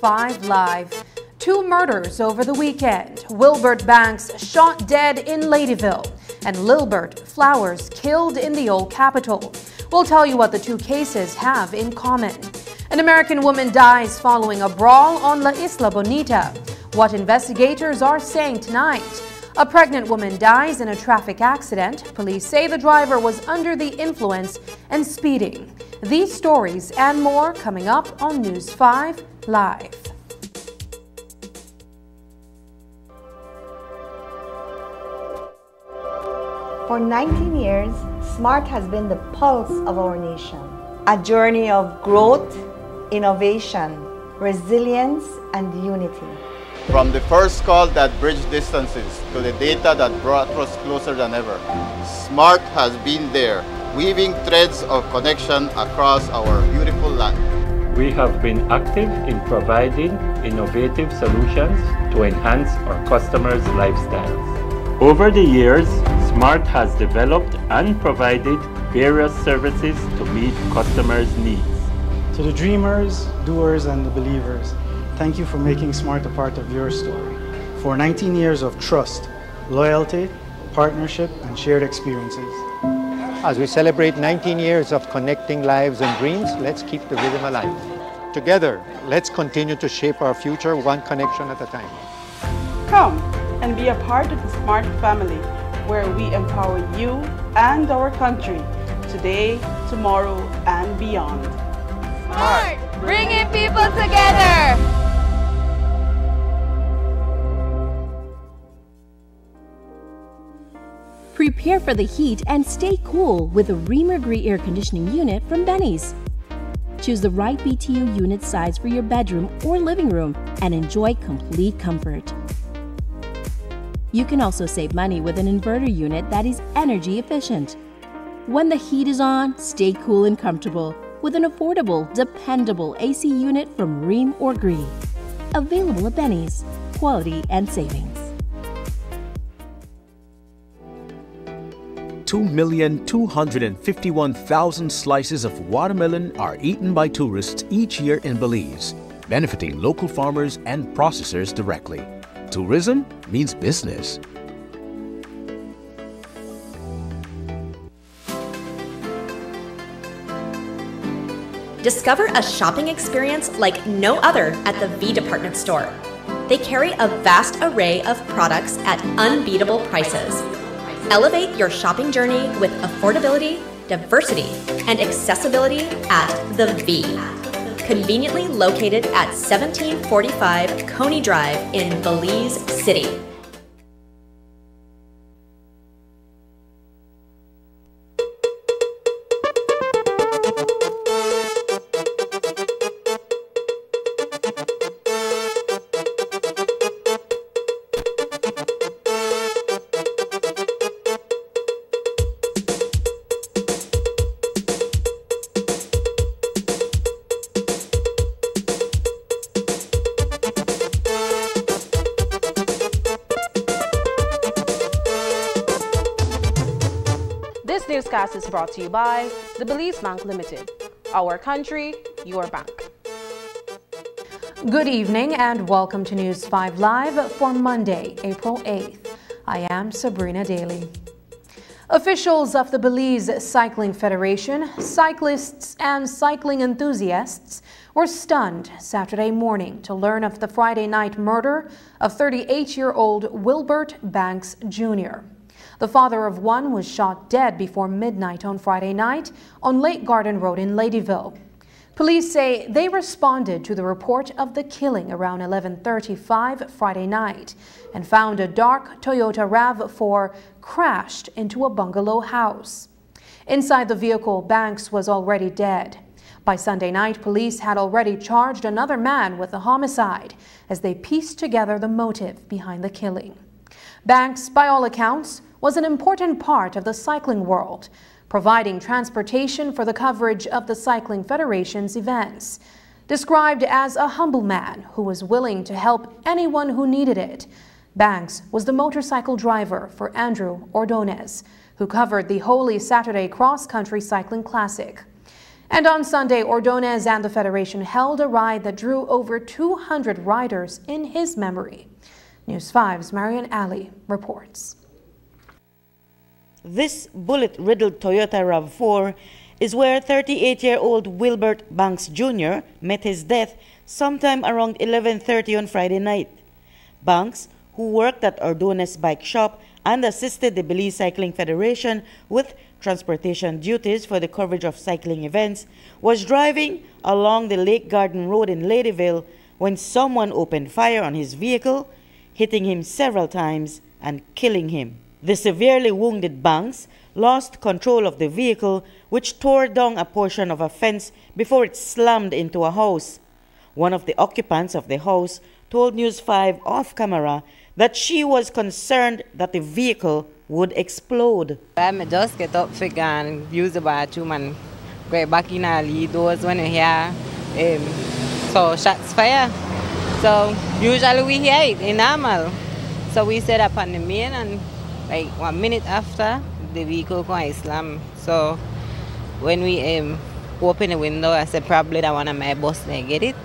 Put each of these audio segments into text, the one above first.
Tonight on News 5 Live, two murders over the weekend. Wilbert Banks shot dead in Ladyville, and Lindbert Flowers killed in the Old Capital. We'll tell you what the two cases have in common. An American woman dies following a brawl on La Isla Bonita. What investigators are saying tonight. A pregnant woman dies in a traffic accident. Police say the driver was under the influence and speeding. These stories and more coming up on News 5 Live. For 19 years, SMART has been the pulse of our nation. A journey of growth, innovation, resilience, and unity. From the first call that bridged distances to the data that brought us closer than ever, SMART has been there, weaving threads of connection across our beautiful land. We have been active in providing innovative solutions to enhance our customers' lifestyles. Over the years, SMART has developed and provided various services to meet customers' needs. To the dreamers, doers, and the believers, thank you for making SMART a part of your story. For 19 years of trust, loyalty, partnership, and shared experiences. As we celebrate 19 years of connecting lives and dreams, let's keep the rhythm alive. Together, let's continue to shape our future one connection at a time. Come and be a part of the SMART family where we empower you and our country today, tomorrow, and beyond. SMART, bringing people together. Prepare for the heat and stay cool with a Rheem Air conditioning unit from Benny's. Choose the right BTU unit size for your bedroom or living room and enjoy complete comfort. You can also save money with an inverter unit that is energy efficient. When the heat is on, stay cool and comfortable with an affordable, dependable AC unit from Rheem or Gree. Available at Benny's. Quality and savings. 2,251,000 slices of watermelon are eaten by tourists each year in Belize, benefiting local farmers and processors directly. Tourism means business. Discover a shopping experience like no other at the V Department Store. They carry a vast array of products at unbeatable prices. Elevate your shopping journey with affordability, diversity, and accessibility at the V. Conveniently located at 1745 Coney Drive in Belize City. Brought to you by the Belize Bank Limited. Our country, your bank. Good evening and welcome to News 5 Live for Monday, April 8th. I am Sabrina Daly. Officials of the Belize Cycling Federation, cyclists, and cycling enthusiasts were stunned Saturday morning to learn of the Friday night murder of 38 year old Wilbert Banks Jr. The father of one was shot dead before midnight on Friday night on Lake Garden Road in Ladyville. Police say they responded to the report of the killing around 11:35 Friday night and found a dark Toyota RAV4 crashed into a bungalow house. Inside the vehicle, Banks was already dead. By Sunday night, police had already charged another man with the homicide as they pieced together the motive behind the killing. Banks, by all accounts, was an important part of the cycling world, providing transportation for the coverage of the Cycling Federation's events. Described as a humble man who was willing to help anyone who needed it, Banks was the motorcycle driver for Andrew Ordonez, who covered the Holy Saturday Cross Country Cycling Classic. And on Sunday, Ordonez and the Federation held a ride that drew over 200 riders in his memory. News 5's Marion Ali reports. This bullet-riddled Toyota RAV4 is where 38-year-old Wilbert Banks Jr. met his death sometime around 11.30 on Friday night. Banks, who worked at Ordonez Bike Shop and assisted the Belize Cycling Federation with transportation duties for the coverage of cycling events, was driving along the Lake Garden Road in Ladyville when someone opened fire on his vehicle, hitting him several times and killing him. The severely wounded Banks lost control of the vehicle, which tore down a portion of a fence before it slammed into a house. One of the occupants of the house told News 5 off camera that she was concerned that the vehicle would explode. I just get up, figure and use the bathroom and go back in lead doors when we hear um, so shots fire. So usually we hear it in normal. So we set up on the main and like one minute after the vehicle go slam. So when we um, open the window, I said probably that one of my boss they get it.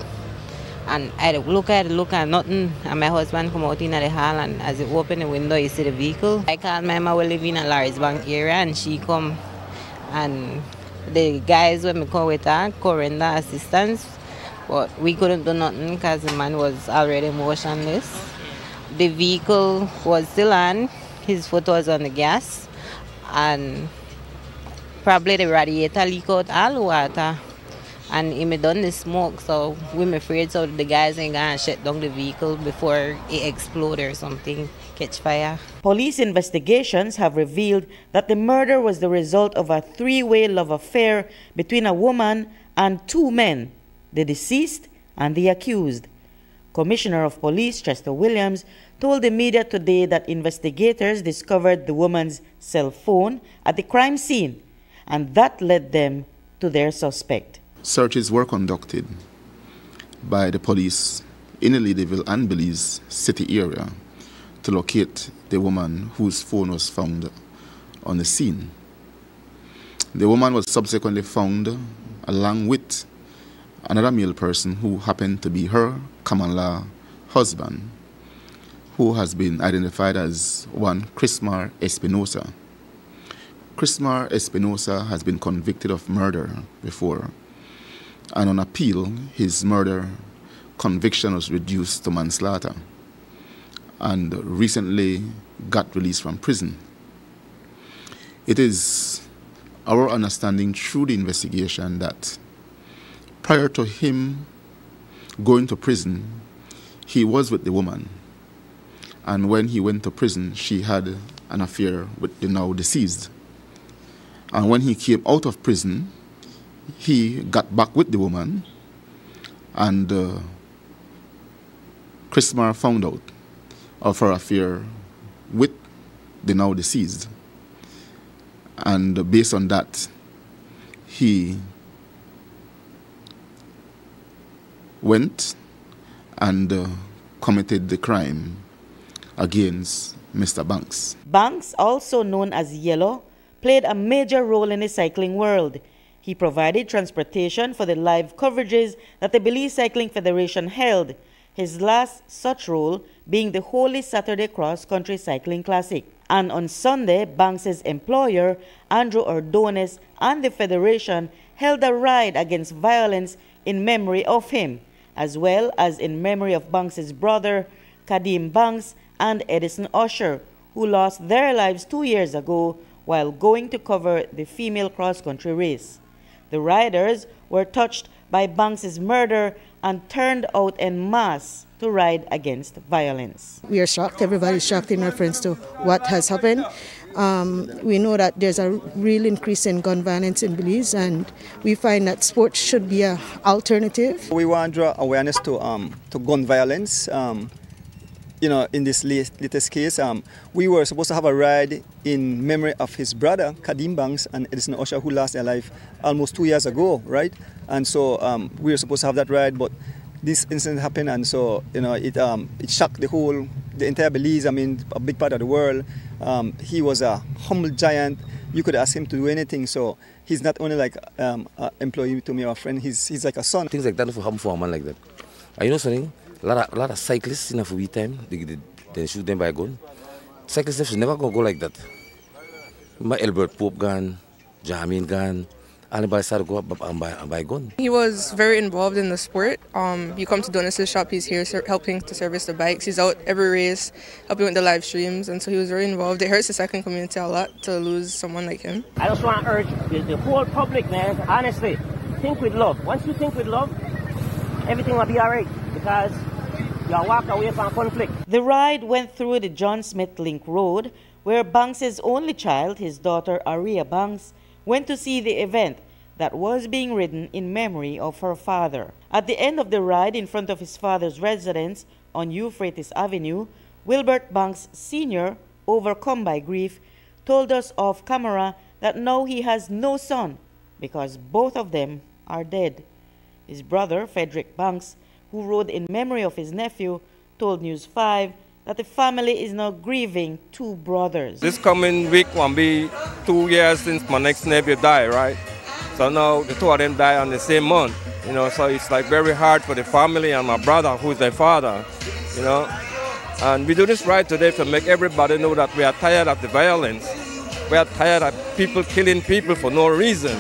And I look at look at nothing. And my husband come out in the hall and as he open the window, he see the vehicle. I called my mama, we live in a Larry's Bank area and she come and the guys when we come with her, render assistance. But we couldn't do nothing because the man was already motionless. The vehicle was still on. His foot was on the gas. And probably the radiator leak out all water and he may done the smoke so we're afraid so the guys ain't gonna shut down the vehicle before it explode or something catch fire police investigations have revealed that the murder was the result of a three-way love affair between a woman and two men the deceased and the accused commissioner of police chester williams told the media today that investigators discovered the woman's cell phone at the crime scene and that led them to their suspect searches were conducted by the police in the Ladyville and Belize city area to locate the woman whose phone was found on the scene. The woman was subsequently found along with another male person who happened to be her common law husband, who has been identified as one Chrismar Espinosa. Chrismar Espinosa has been convicted of murder before and on appeal, his murder conviction was reduced to manslaughter and recently got released from prison. It is our understanding through the investigation that prior to him going to prison, he was with the woman. And when he went to prison, she had an affair with the now deceased. And when he came out of prison, he got back with the woman, and uh, Chrismar found out of her affair with the now deceased. And based on that, he went and uh, committed the crime against Mr. Banks. Banks, also known as Yellow, played a major role in the cycling world. He provided transportation for the live coverages that the Belize Cycling Federation held, his last such role being the Holy Saturday Cross Country Cycling Classic. And on Sunday, Banks's employer, Andrew Ordonez, and the Federation held a ride against violence in memory of him, as well as in memory of Banks's brother, Kadim Banks, and Edison Usher, who lost their lives two years ago while going to cover the female cross country race. The riders were touched by Banks's murder and turned out en masse to ride against violence. We are shocked. Everybody is shocked in reference to what has happened. Um, we know that there's a real increase in gun violence in Belize, and we find that sports should be an alternative. We want to draw awareness to um, to gun violence. Um, you know, in this latest case, um, we were supposed to have a ride in memory of his brother, Kadim Banks, and Edison Usher, who lost their life almost two years ago, right? And so um, we were supposed to have that ride, but this incident happened, and so you know, it um, it shocked the whole, the entire Belize. I mean, a big part of the world. Um, he was a humble giant. You could ask him to do anything. So he's not only like um, an employee to me or a friend, he's, he's like a son. Things like that don't happen for a man like that. And you know something? A lot of, a lot of cyclists in a free time, they, they, they shoot them by a gun. Cyclists should never go, go like that. My Albert Pope gun, Jamin gun, anybody started to go up and buy, and buy a gun. He was very involved in the sport. Um, you come to Donis' shop, he's here helping to service the bikes. He's out every race, helping with the live streams, and so he was very involved. It hurts the second community a lot to lose someone like him. I just want to urge the, the whole public, man, honestly, think with love. Once you think with love, everything will be all right because you'll walk away from conflict. The ride went through the John Smith Link Road, where Banks's only child, his daughter Aria Banks, went to see the event that was being ridden in memory of her father. At the end of the ride in front of his father's residence on Euphrates Avenue, Wilbert Banks Sr., overcome by grief, told us off camera that now he has no son because both of them are dead. His brother, Frederick Banks, who rode in memory of his nephew, told News 5 that the family is now grieving two brothers. This coming week will be two years since my next nephew died, right? So now the two of them died on the same month, you know, so it's like very hard for the family and my brother who is their father, you know. And we do this right today to make everybody know that we are tired of the violence. We are tired of people killing people for no reason.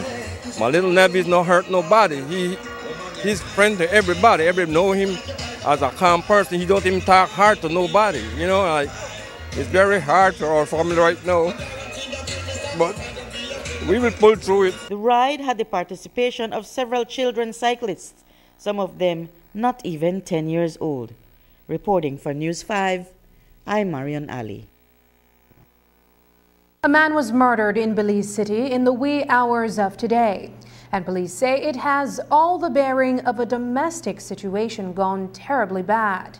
My little nephew is not hurt nobody. He he's friend to everybody. Everybody know him as a calm person. He don't even talk hard to nobody. You know, like, it's very hard for our family right now. But we will pull through it. The ride had the participation of several children cyclists, some of them not even 10 years old. Reporting for News 5, I'm Marion Ali. A man was murdered in Belize City in the wee hours of today. And police say it has all the bearing of a domestic situation gone terribly bad.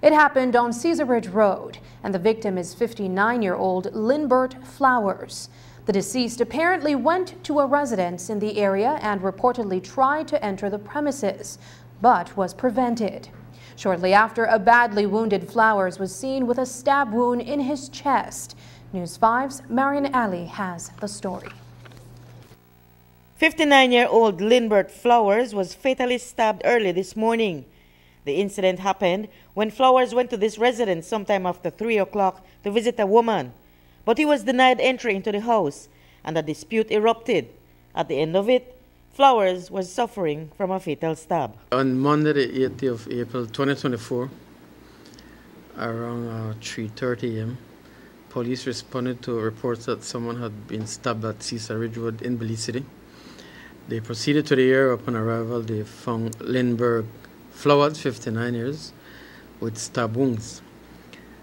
It happened on Caesar Ridge Road, and the victim is 59-year-old Lindbert Flowers. The deceased apparently went to a residence in the area and reportedly tried to enter the premises, but was prevented. Shortly after, a badly wounded Flowers was seen with a stab wound in his chest. News 5's Marion Ali has the story. 59-year-old Lindbert Flowers was fatally stabbed early this morning. The incident happened when Flowers went to this residence sometime after 3 o'clock to visit a woman. But he was denied entry into the house and a dispute erupted. At the end of it, Flowers was suffering from a fatal stab. On Monday, the 8th of April 2024, around uh, 3.30 a.m., police responded to reports that someone had been stabbed at Caesar Ridge Road in Belize City. They proceeded to the area. Upon arrival, they found Lindbert Flowers, 59 years, with stab wounds.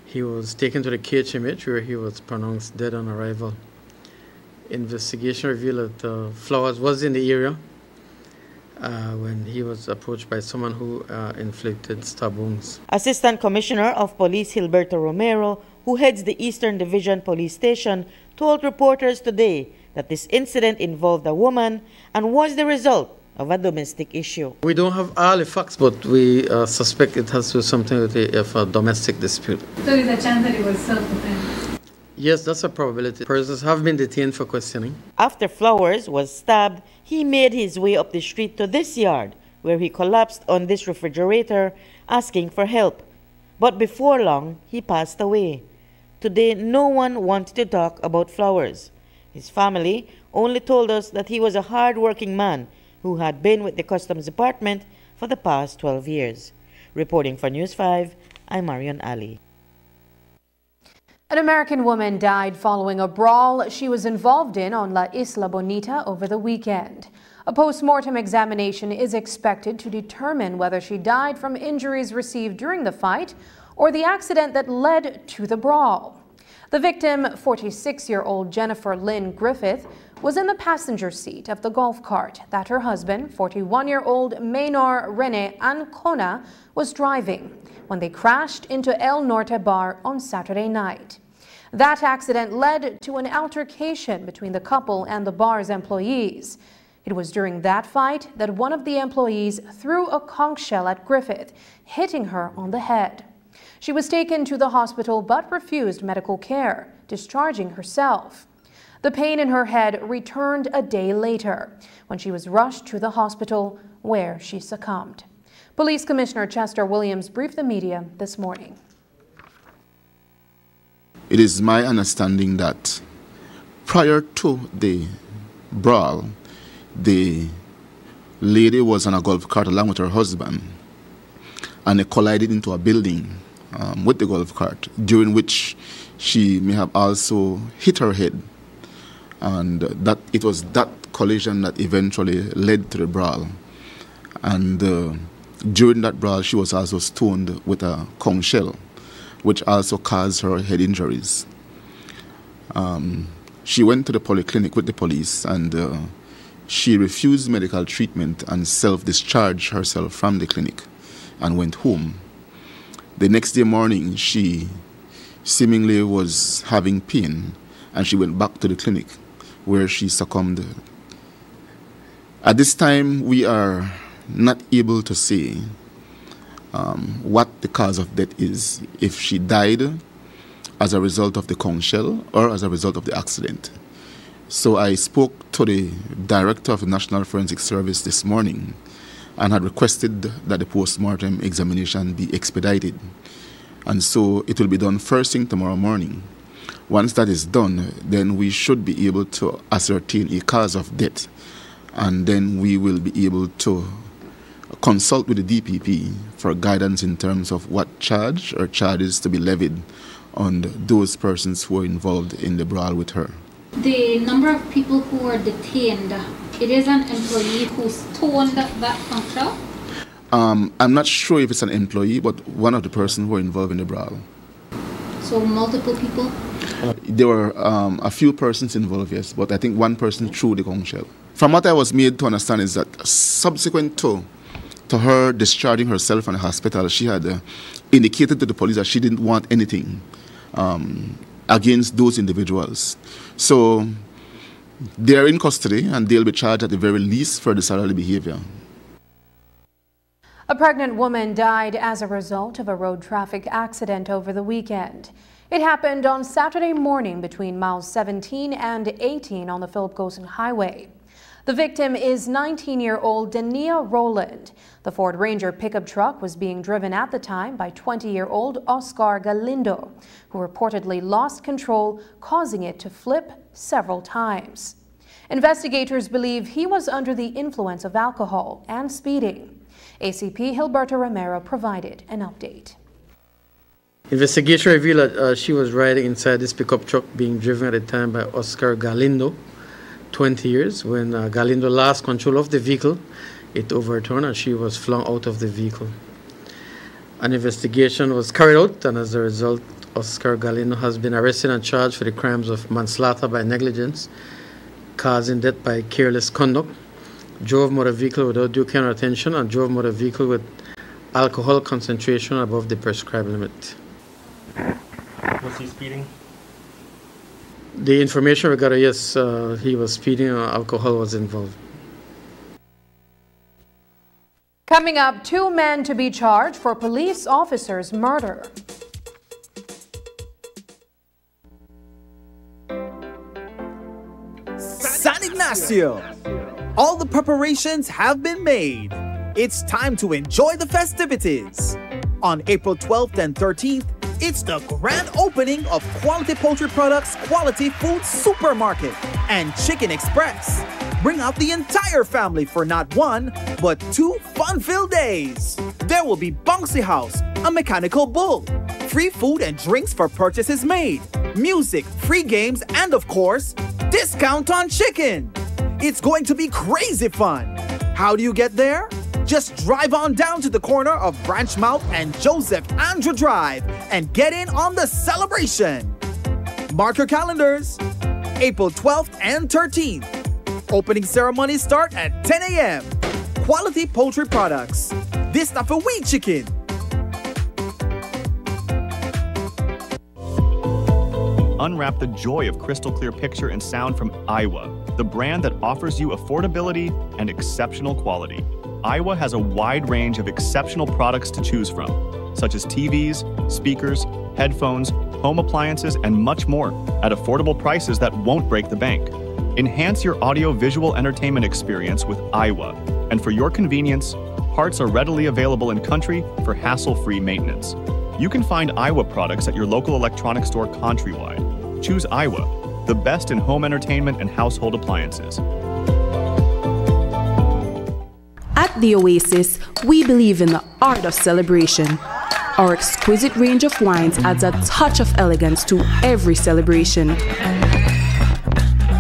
He was taken to the KHMH where he was pronounced dead on arrival. Investigation revealed that uh, Flowers was in the area uh, when he was approached by someone who uh, inflicted stab wounds. Assistant Commissioner of Police Hilberto Romero, who heads the Eastern Division Police Station, told reporters today that this incident involved a woman and was the result of a domestic issue. We don't have all the facts, but we uh, suspect it has to do something with a, a domestic dispute. So there's a chance that it was self-defense? Yes, that's a probability. Persons have been detained for questioning. After Flowers was stabbed, he made his way up the street to this yard, where he collapsed on this refrigerator, asking for help. But before long, he passed away. Today, no one wanted to talk about Flowers. His family only told us that he was a hard-working man who had been with the Customs Department for the past 12 years. Reporting for News 5, I'm Marion Ali. An American woman died following a brawl she was involved in on La Isla Bonita over the weekend. A post-mortem examination is expected to determine whether she died from injuries received during the fight or the accident that led to the brawl. The victim, 46-year-old Jennifer Lynn Griffith, was in the passenger seat of the golf cart that her husband, 41-year-old Maynor Rene Ancona, was driving when they crashed into El Norte Bar on Saturday night. That accident led to an altercation between the couple and the bar's employees. It was during that fight that one of the employees threw a conch shell at Griffith, hitting her on the head. She was taken to the hospital but refused medical care, discharging herself. The pain in her head returned a day later when she was rushed to the hospital where she succumbed. Police Commissioner Chester Williams briefed the media this morning. It is my understanding that prior to the brawl, the lady was on a golf cart along with her husband and they collided into a building um, with the golf cart, during which she may have also hit her head. And that it was that collision that eventually led to the brawl. And uh, during that brawl, she was also stoned with a conch shell, which also caused her head injuries. Um, she went to the polyclinic with the police and uh, she refused medical treatment and self discharged herself from the clinic and went home. The next day morning, she seemingly was having pain and she went back to the clinic where she succumbed. At this time, we are not able to say um, what the cause of death is, if she died as a result of the conch shell or as a result of the accident. So I spoke to the director of the National Forensic Service this morning and had requested that the post-mortem examination be expedited. And so it will be done first thing tomorrow morning. Once that is done, then we should be able to ascertain a cause of death. And then we will be able to consult with the DPP for guidance in terms of what charge or charges to be levied on those persons who are involved in the brawl with her. The number of people who are detained, it is an employee who stoned that functional? Um, I'm not sure if it's an employee, but one of the persons who are involved in the brawl. So multiple people? There were um, a few persons involved, yes, but I think one person threw the conch shell. From what I was made to understand is that subsequent to to her discharging herself from the hospital, she had uh, indicated to the police that she didn't want anything um, against those individuals. So they're in custody and they'll be charged at the very least for disorderly behavior. A pregnant woman died as a result of a road traffic accident over the weekend. It happened on Saturday morning between miles 17 and 18 on the Philip Goldson Highway. The victim is 19-year-old Dania Rowland. The Ford Ranger pickup truck was being driven at the time by 20-year-old Oscar Galindo, who reportedly lost control, causing it to flip several times. Investigators believe he was under the influence of alcohol and speeding. ACP Hilberto Romero provided an update. Investigation revealed that uh, she was riding inside this pickup truck being driven at the time by Oscar Galindo, 20 years. When uh, Galindo lost control of the vehicle, it overturned and she was flung out of the vehicle. An investigation was carried out, and as a result, Oscar Galindo has been arrested and charged for the crimes of manslaughter by negligence, causing death by careless conduct, drove motor vehicle without due care or attention, and drove motor vehicle with alcohol concentration above the prescribed limit. Was he speeding? The information we got, yes, uh, he was speeding and alcohol was involved. Coming up, two men to be charged for police officer's murder. San Ignacio! All the preparations have been made. It's time to enjoy the festivities. On April 12th and 13th, it's the grand opening of Quality Poultry Products Quality Food Supermarket and Chicken Express. Bring out the entire family for not one, but two fun-filled days. There will be bouncy house, a mechanical bull, free food and drinks for purchases made, music, free games, and of course, discount on chicken. It's going to be crazy fun. How do you get there? Just drive on down to the corner of Branchmouth and Joseph Andrew Drive and get in on the celebration. Mark your calendars. April 12th and 13th. Opening ceremonies start at 10 a.m. Quality poultry products. This stuff a wheat chicken. Unwrap the joy of crystal clear picture and sound from Aiwa, the brand that offers you affordability and exceptional quality. Aiwa has a wide range of exceptional products to choose from, such as TVs, speakers, headphones, home appliances, and much more at affordable prices that won't break the bank. Enhance your audio-visual entertainment experience with Aiwa, and for your convenience, parts are readily available in country for hassle-free maintenance. You can find Aiwa products at your local electronics store countrywide. Choose Aiwa, the best in home entertainment and household appliances. The Oasis, we believe in the art of celebration. Our exquisite range of wines adds a touch of elegance to every celebration.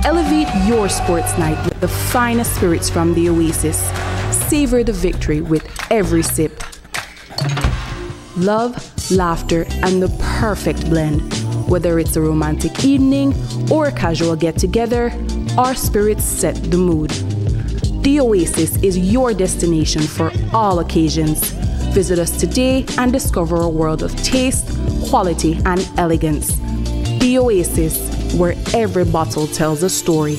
Elevate your sports night with the finest spirits from the Oasis. Savor the victory with every sip. Love, laughter, and the perfect blend. Whether it's a romantic evening or a casual get together, our spirits set the mood. The Oasis is your destination for all occasions. Visit us today and discover a world of taste, quality, and elegance. The Oasis, where every bottle tells a story.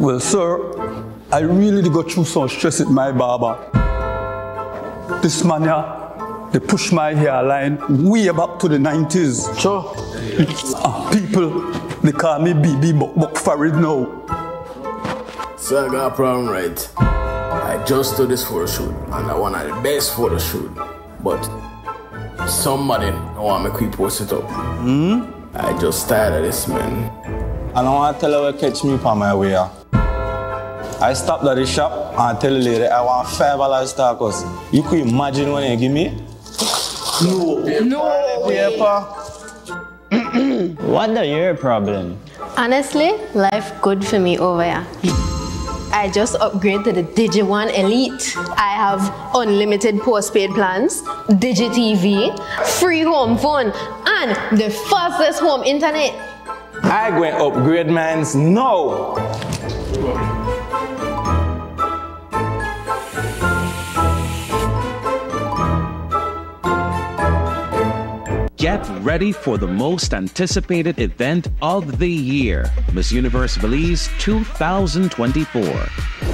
well, sir, I really did go through some stress with my barber. This man here, they push my hairline way back to the 90s. Sure. Uh, people, they call me BB Buck Buck Farid now. So I got a problem, right? I just do this photo shoot, and I want the best photo shoot. But somebody don't want me to post it up. Hmm? I just tired of this, man. And I want to tell her to catch me on my way. I stopped at the shop and tell the lady I want five dollars tacos. You could imagine when you give me? No. No. Paper. What the your problem? Honestly, life good for me over here. I just upgraded to the Digi One Elite. I have unlimited postpaid plans, Digi TV, free home phone, and the fastest home internet. I going upgrade mines now. Get ready for the most anticipated event of the year, Miss Universe Belize 2024,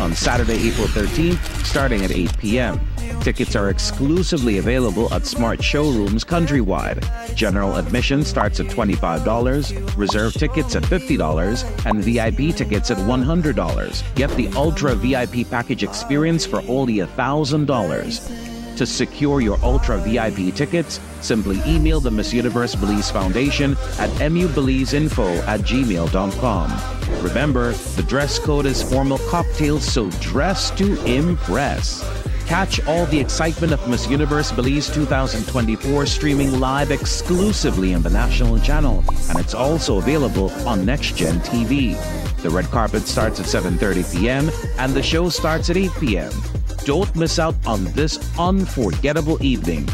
on Saturday, April 13th, starting at 8 p.m. Tickets are exclusively available at smart showrooms countrywide. General admission starts at $25, reserve tickets at $50, and VIP tickets at $100. Get the Ultra VIP package experience for only $1,000. To secure your Ultra VIP tickets, simply email the Miss Universe Belize Foundation at mubelizeinfo at gmail.com. Remember, the dress code is formal cocktails, so dress to impress. Catch all the excitement of Miss Universe Belize 2024 streaming live exclusively on the national channel, and it's also available on Next Gen TV. The red carpet starts at 7:30 p.m. and the show starts at 8 p.m. Don't miss out on this unforgettable evening.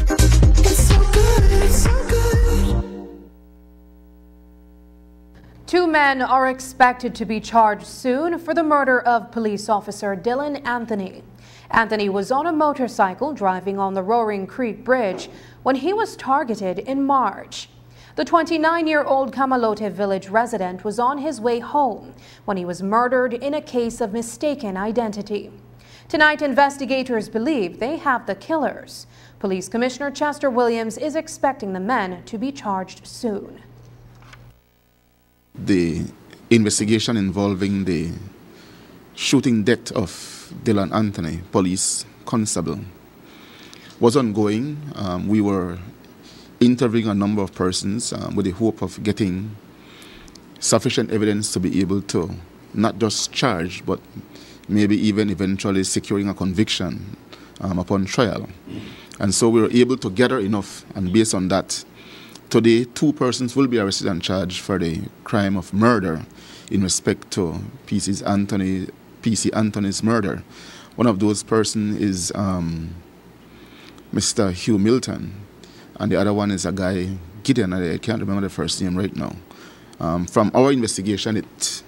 Two men are expected to be charged soon for the murder of police officer Dylan Anthony. Anthony was on a motorcycle driving on the Roaring Creek Bridge when he was targeted in March. The 29-year-old Camalote village resident was on his way home when he was murdered in a case of mistaken identity. Tonight, investigators believe they have the killers. Police Commissioner Chester Williams is expecting the men to be charged soon. The investigation involving the shooting death of Dylan Anthony, police constable, was ongoing. Um, we were interviewing a number of persons um, with the hope of getting sufficient evidence to be able to not just charge, but maybe even eventually securing a conviction um, upon trial. And so we were able to gather enough, and based on that, today two persons will be arrested and charged for the crime of murder in respect to PC Anthony, PC Anthony's murder. One of those persons is um, Mr. Hugh Milton, and the other one is a guy, Gideon, I can't remember the first name right now. Um, from our investigation, it,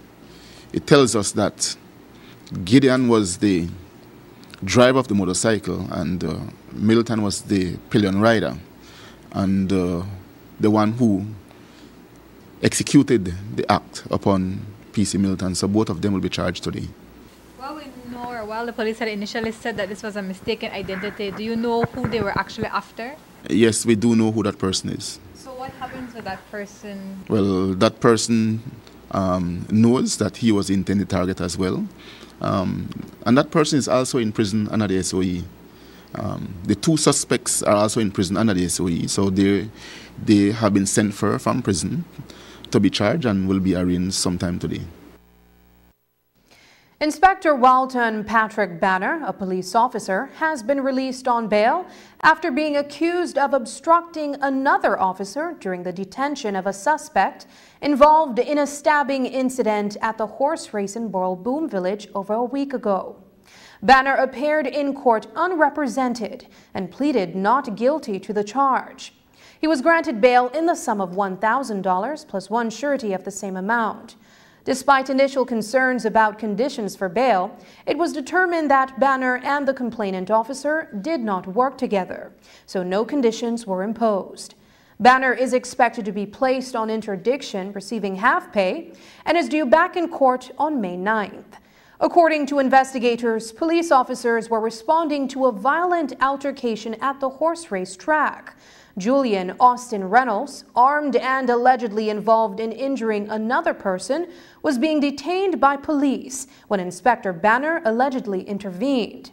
it tells us that Gideon was the driver of the motorcycle, and uh, Milton was the pillion rider, and uh, the one who executed the act upon PC Milton. So both of them will be charged today. Well, we know, or while the police had initially said that this was a mistaken identity, do you know who they were actually after? Yes, we do know who that person is. So what happens with that person? Well, that person um, knows that he was the intended target as well. Um, and that person is also in prison under the SOE. Um, the two suspects are also in prison under the SOE, so they, they have been sent for from prison to be charged and will be arraigned sometime today. Inspector Walton Patrick Banner, a police officer, has been released on bail after being accused of obstructing another officer during the detention of a suspect involved in a stabbing incident at the horse race in Burrell Boom Village over a week ago. Banner appeared in court unrepresented and pleaded not guilty to the charge. He was granted bail in the sum of $1,000 plus one surety of the same amount. Despite initial concerns about conditions for bail, it was determined that Banner and the complainant officer did not work together, so no conditions were imposed. Banner is expected to be placed on interdiction, receiving half pay, and is due back in court on May 9th. According to investigators, police officers were responding to a violent altercation at the horse race track. Julian Austin Reynolds, armed and allegedly involved in injuring another person, was being detained by police when Inspector Banner allegedly intervened.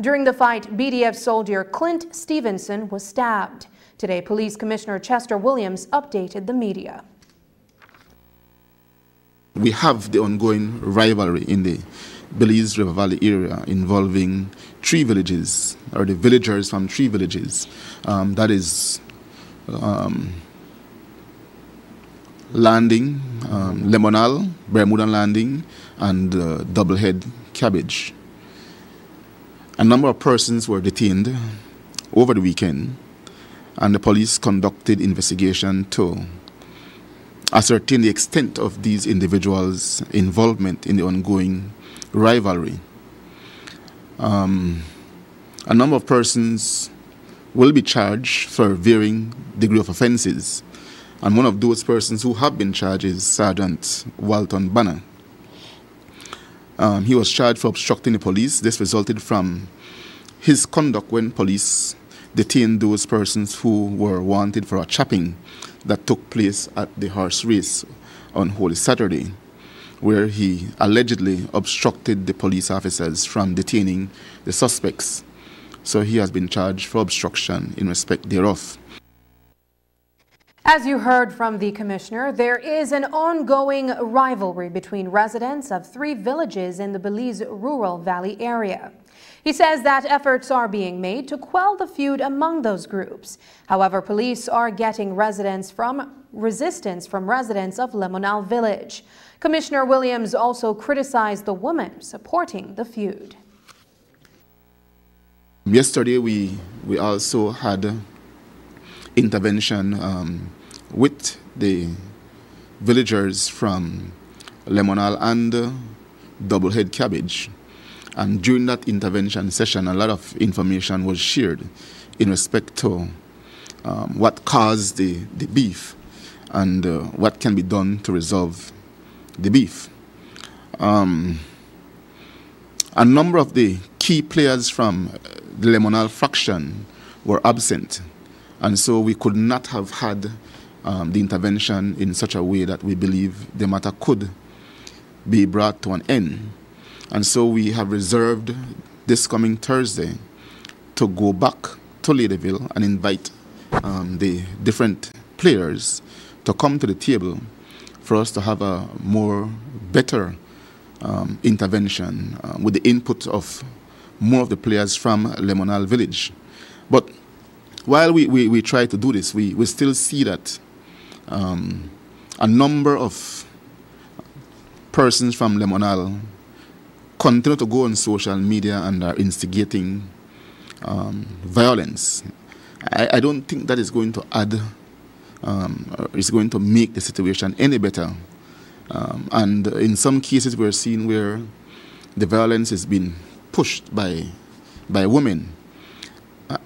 During the fight, BDF soldier Clint Stevenson was stabbed. Today, Police Commissioner Chester Williams updated the media. We have the ongoing rivalry in the Belize River Valley area involving three villages, or the villagers from three villages. Um, that is um, Landing, um, Lemonal, Bermudian Landing, and uh, Doublehead Cabbage. A number of persons were detained over the weekend, and the police conducted investigation to ascertain the extent of these individuals' involvement in the ongoing rivalry. Um, a number of persons will be charged for varying degree of offences, and one of those persons who have been charged is Sergeant Walton Banner. Um, he was charged for obstructing the police. This resulted from his conduct when police detained those persons who were wanted for a chopping that took place at the horse race on Holy Saturday where he allegedly obstructed the police officers from detaining the suspects. So he has been charged for obstruction in respect thereof. As you heard from the commissioner, there is an ongoing rivalry between residents of three villages in the Belize River Valley area. He says that efforts are being made to quell the feud among those groups. However, police are getting residents from resistance from residents of Lemonal Village. Commissioner Williams also criticized the woman supporting the feud. Yesterday, we, we also had intervention um, with the villagers from Lemonal and uh, Doublehead Cabbage. And during that intervention session, a lot of information was shared in respect to um, what caused the, the beef and uh, what can be done to resolve the beef. Um, a number of the key players from the Lemonal faction were absent, and so we could not have had um, the intervention in such a way that we believe the matter could be brought to an end. And so we have reserved this coming Thursday to go back to Ladyville and invite um, the different players to come to the table for us to have a more better um, intervention uh, with the input of more of the players from Lemonal Village. But while we, we, we try to do this, we, we still see that um, a number of persons from Lemonal continue to go on social media and are instigating um, violence. I, I don't think that is going to add um, is going to make the situation any better. Um, and in some cases, we're seeing where the violence is being pushed by, by women.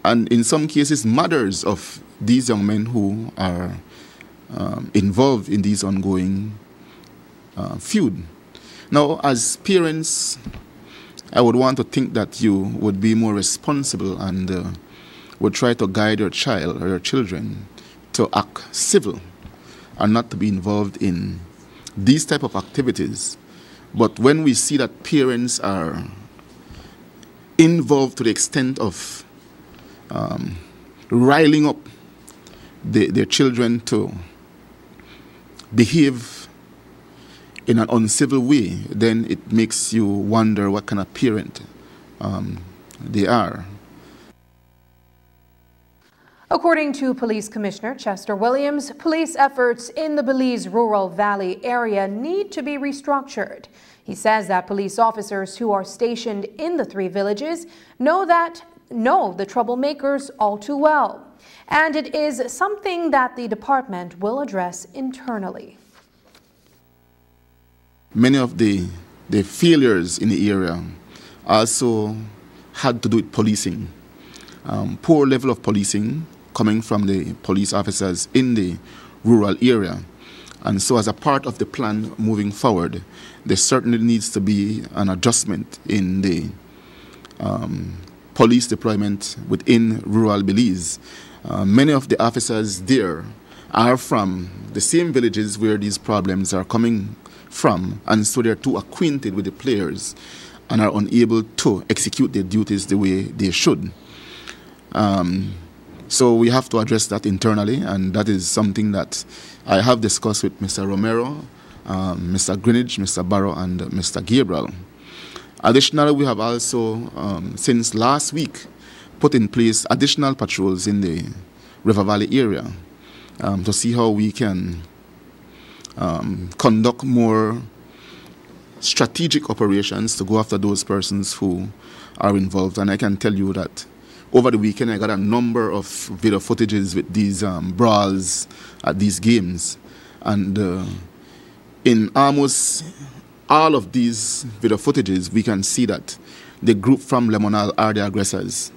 And in some cases, mothers of these young men who are um, involved in these ongoing uh, feud. Now, as parents, I would want to think that you would be more responsible and uh, would try to guide your child or your children to act civil and not to be involved in these type of activities. But when we see that parents are involved to the extent of um, riling up the, their children to behave in an uncivil way, then it makes you wonder what kind of parent um, they are. According to Police Commissioner Chester Williams, police efforts in the Belize River Valley area need to be restructured. He says that police officers who are stationed in the three villages know that know the troublemakers all too well. And it is something that the department will address internally many of the, the failures in the area also had to do with policing. Um, poor level of policing coming from the police officers in the rural area. And so, as a part of the plan moving forward, there certainly needs to be an adjustment in the um, police deployment within rural Belize. Uh, many of the officers there are from the same villages where these problems are coming from, and so they're too acquainted with the players and are unable to execute their duties the way they should. Um, so we have to address that internally, and that is something that I have discussed with Mr. Romero, um, Mr. Greenwich, Mr. Barrow, and Mr. Gabriel. Additionally, we have also, um, since last week, put in place additional patrols in the River Valley area um, to see how we can um, conduct more strategic operations to go after those persons who are involved. And I can tell you that over the weekend, I got a number of video footages with these um, brawls at these games. And uh, in almost all of these video footages, we can see that the group from Lemonal are the aggressors.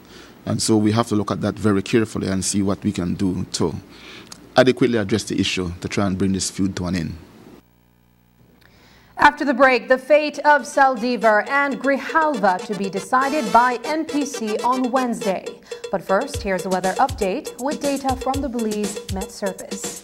And so we have to look at that very carefully and see what we can do to adequately address the issue to try and bring this feud to an end. After the break, the fate of Saldivar and Grijalva to be decided by NPC on Wednesday. But first, here's a weather update with data from the Belize Met Service.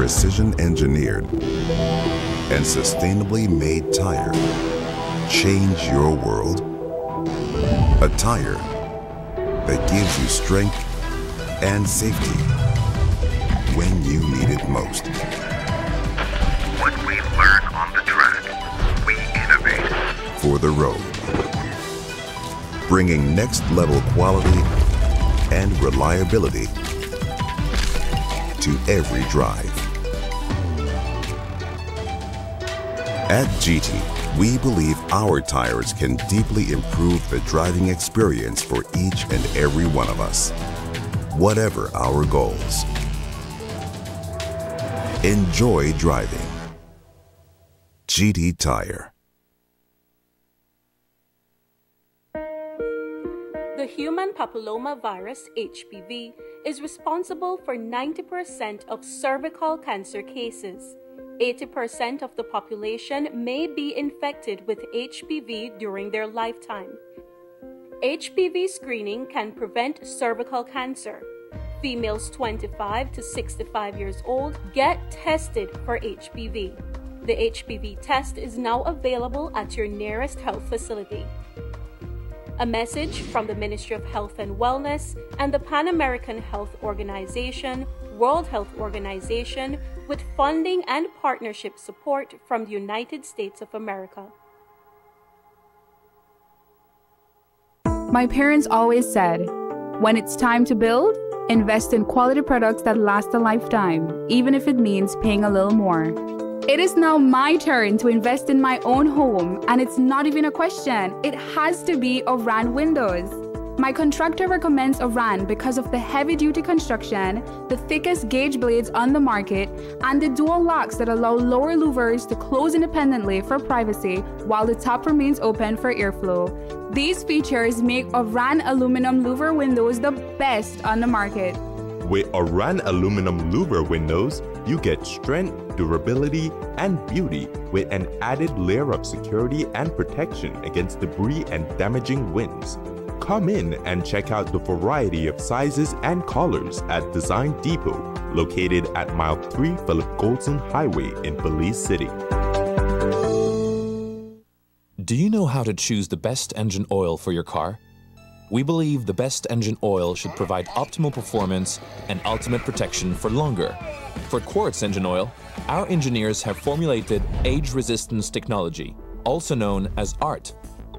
Precision engineered and sustainably made tire change your world? A tire that gives you strength and safety when you need it most. What we learn on the track, we innovate. For the road. Bringing next level quality and reliability to every drive. At GT, we believe our tires can deeply improve the driving experience for each and every one of us, whatever our goals. Enjoy driving. GT Tire. Human papillomavirus HPV is responsible for 90% of cervical cancer cases. 80% of the population may be infected with HPV during their lifetime. HPV screening can prevent cervical cancer. Females 25 to 65 years old get tested for HPV. The HPV test is now available at your nearest health facility. A message from the Ministry of Health and Wellness and the Pan American Health Organization, World Health Organization, with funding and partnership support from the United States of America. My parents always said, when it's time to build, invest in quality products that last a lifetime, even if it means paying a little more. It is now my turn to invest in my own home, and it's not even a question. It has to be Oran Windows. My contractor recommends Oran because of the heavy duty construction, the thickest gauge blades on the market, and the dual locks that allow lower louvers to close independently for privacy while the top remains open for airflow. These features make Oran aluminum louver windows the best on the market. With Oran aluminum louver windows, you get strength, durability, and beauty with an added layer of security and protection against debris and damaging winds. Come in and check out the variety of sizes and colors at Design Depot, located at Mile 3 Philip Goldson Highway in Belize City. Do you know how to choose the best engine oil for your car? We believe the best engine oil should provide optimal performance and ultimate protection for longer. For Quartz engine oil, our engineers have formulated age resistance technology, also known as ART.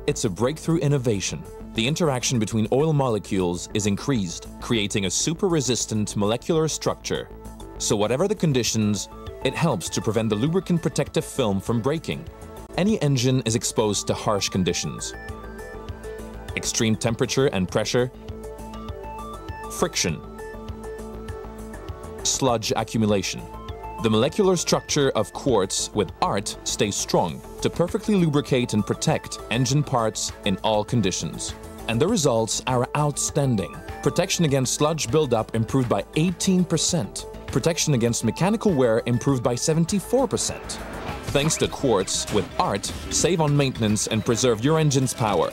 It's a breakthrough innovation. The interaction between oil molecules is increased, creating a super resistant molecular structure. So, whatever the conditions, it helps to prevent the lubricant protective film from breaking. Any engine is exposed to harsh conditions, extreme temperature and pressure, friction, sludge accumulation. The molecular structure of quartz with ART stays strong to perfectly lubricate and protect engine parts in all conditions. And the results are outstanding. Protection against sludge buildup improved by 18%. Protection against mechanical wear improved by 74%. Thanks to Quartz, with ART, save on maintenance and preserve your engine's power.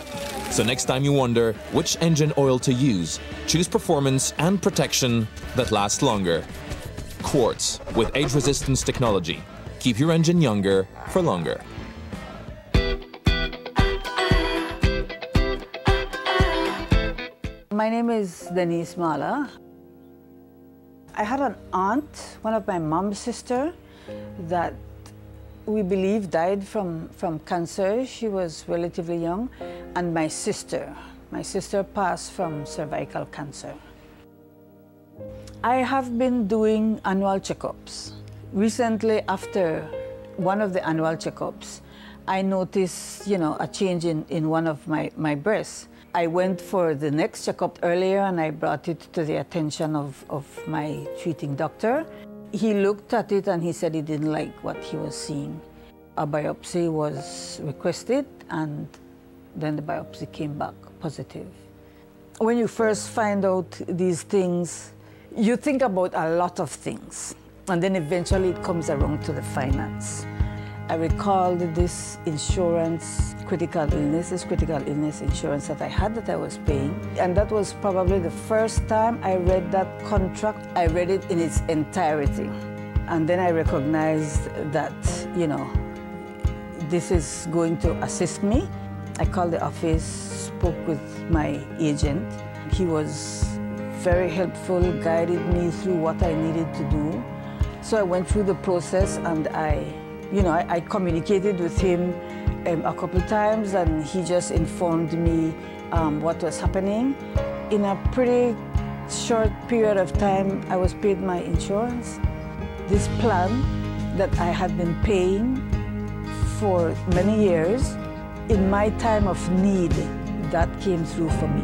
So next time you wonder which engine oil to use, choose performance and protection that last longer. Quartz, with age resistance technology. Keep your engine younger for longer. My name is Denise Mala. I had an aunt, one of my mom's sister, that we believe died from, from cancer. She was relatively young. And my sister, my sister passed from cervical cancer. I have been doing annual checkups. Recently, after one of the annual checkups, I noticed, you know, a change in, in one of my, my breasts. I went for the next checkup earlier and I brought it to the attention of, of my treating doctor. He looked at it and he said he didn't like what he was seeing. A biopsy was requested and then the biopsy came back positive. When you first find out these things, you think about a lot of things and then eventually it comes around to the finance. I recalled this insurance, critical illness, this critical illness insurance that I had that I was paying. And that was probably the first time I read that contract. I read it in its entirety. And then I recognized that, you know, this is going to assist me. I called the office, spoke with my agent. He was very helpful, guided me through what I needed to do. So I went through the process and I you know, I, I communicated with him um, a couple times and he just informed me um, what was happening. In a pretty short period of time, I was paid my insurance. This plan that I had been paying for many years, in my time of need, that came through for me.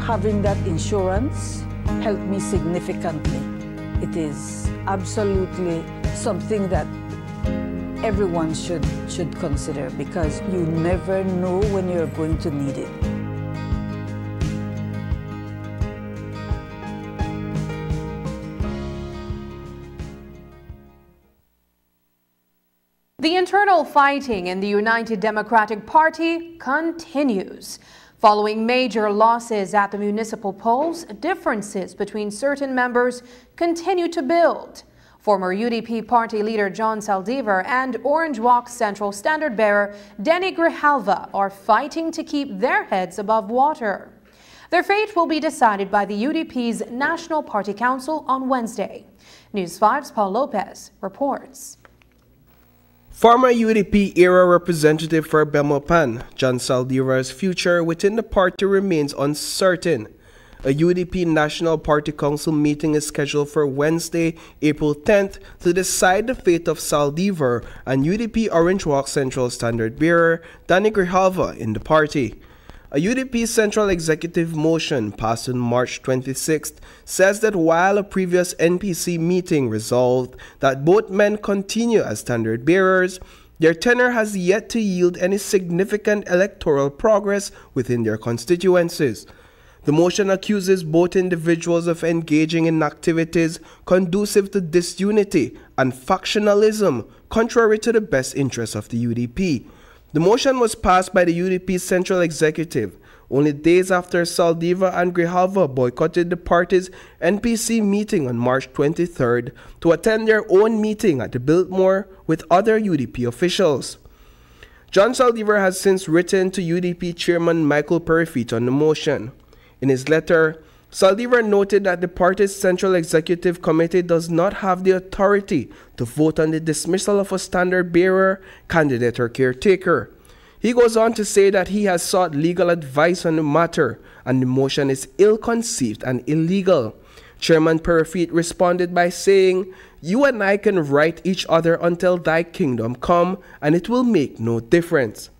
Having that insurance helped me significantly. It is absolutely something that everyone should, should consider because you never know when you're going to need it. The internal fighting in the United Democratic Party continues. Following major losses at the municipal polls, differences between certain members continue to build. Former UDP party leader John Saldivar and Orange Walk Central standard bearer Denny Grijalva are fighting to keep their heads above water. Their fate will be decided by the UDP's National Party Council on Wednesday. News 5's Paul Lopez reports. Former UDP era representative for Belmopan, John Saldivar's future within the party remains uncertain. A UDP National Party Council meeting is scheduled for Wednesday, April 10th to decide the fate of Saldivar and UDP Orange Walk Central Standard Bearer Danny Grijalva in the party. A UDP Central Executive motion passed on March 26th says that while a previous NPC meeting resolved that both men continue as standard bearers, their tenure has yet to yield any significant electoral progress within their constituencies. The motion accuses both individuals of engaging in activities conducive to disunity and factionalism, contrary to the best interests of the UDP. The motion was passed by the UDP Central Executive only days after Saldivar and Grijalva boycotted the party's NPC meeting on March 23rd to attend their own meeting at the Biltmore with other UDP officials. John Saldivar has since written to UDP Chairman Michael Peyrefitte on the motion. In his letter, Saldivar noted that the party's Central Executive Committee does not have the authority to vote on the dismissal of a standard bearer, candidate, or caretaker. He goes on to say that he has sought legal advice on the matter and the motion is ill conceived and illegal. Chairman Peyrefitte responded by saying, You and I can write each other until thy kingdom come, and it will make no difference.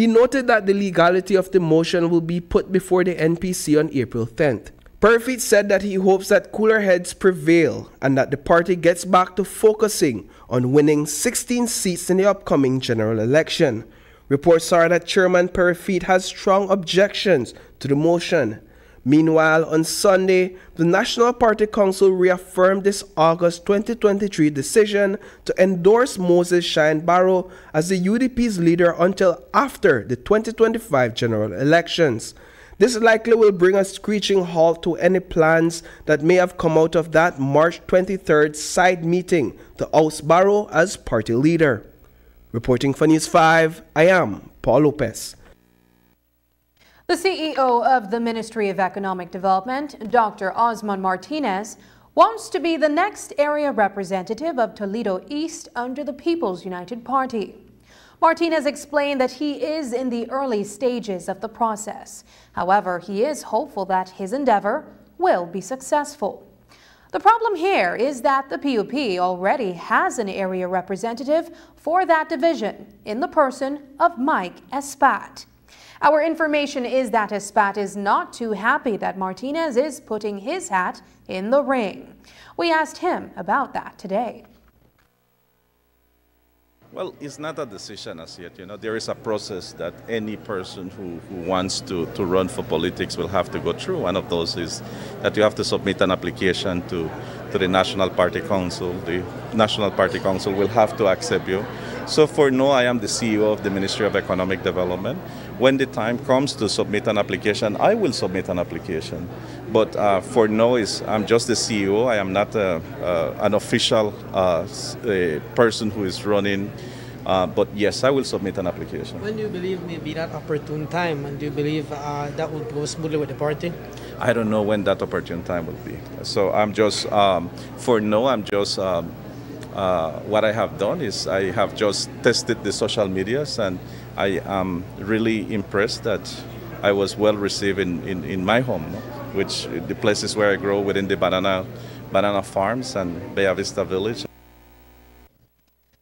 He noted that the legality of the motion will be put before the NPC on April 10th. Peyrefitte said that he hopes that cooler heads prevail and that the party gets back to focusing on winning 16 seats in the upcoming general election. Reports are that Chairman Peyrefitte has strong objections to the motion. Meanwhile, on Sunday, the National Party Council reaffirmed this August 2023 decision to endorse Moses Shyne Barrow as the UDP's leader until after the 2025 general elections. This likely will bring a screeching halt to any plans that may have come out of that March 23rd side meeting to oust Barrow as party leader. Reporting for News 5, I am Paul Lopez. The CEO of the Ministry of Economic Development, Dr. Osman Martinez, wants to be the next area representative of Toledo East under the People's United Party. Martinez explained that he is in the early stages of the process. However, he is hopeful that his endeavor will be successful. The problem here is that the PUP already has an area representative for that division in the person of Mike Espat. Our information is that Espat is not too happy that Martinez is putting his hat in the ring. We asked him about that today. Well, it's not a decision as yet. You know, there is a process that any person who, who wants to, to run for politics will have to go through. One of those is that you have to submit an application to, to the National Party Council. The National Party Council will have to accept you. So for now, I am the CEO of the Ministry of Economic Development. When the time comes to submit an application, I will submit an application. But uh, for now, is I'm just the CEO. I am not a, uh, an official uh, person who is running. Uh, but yes, I will submit an application. When do you believe may be that opportune time? And do you believe uh, that will go smoothly with the party? I don't know when that opportune time will be. So I'm just, um, for now, I'm just um, uh, what I have done is I have just tested the social medias and I am really impressed that I was well received in, in, in my home, which uh, the places where I grow within the banana, banana farms and Bay Vista Village.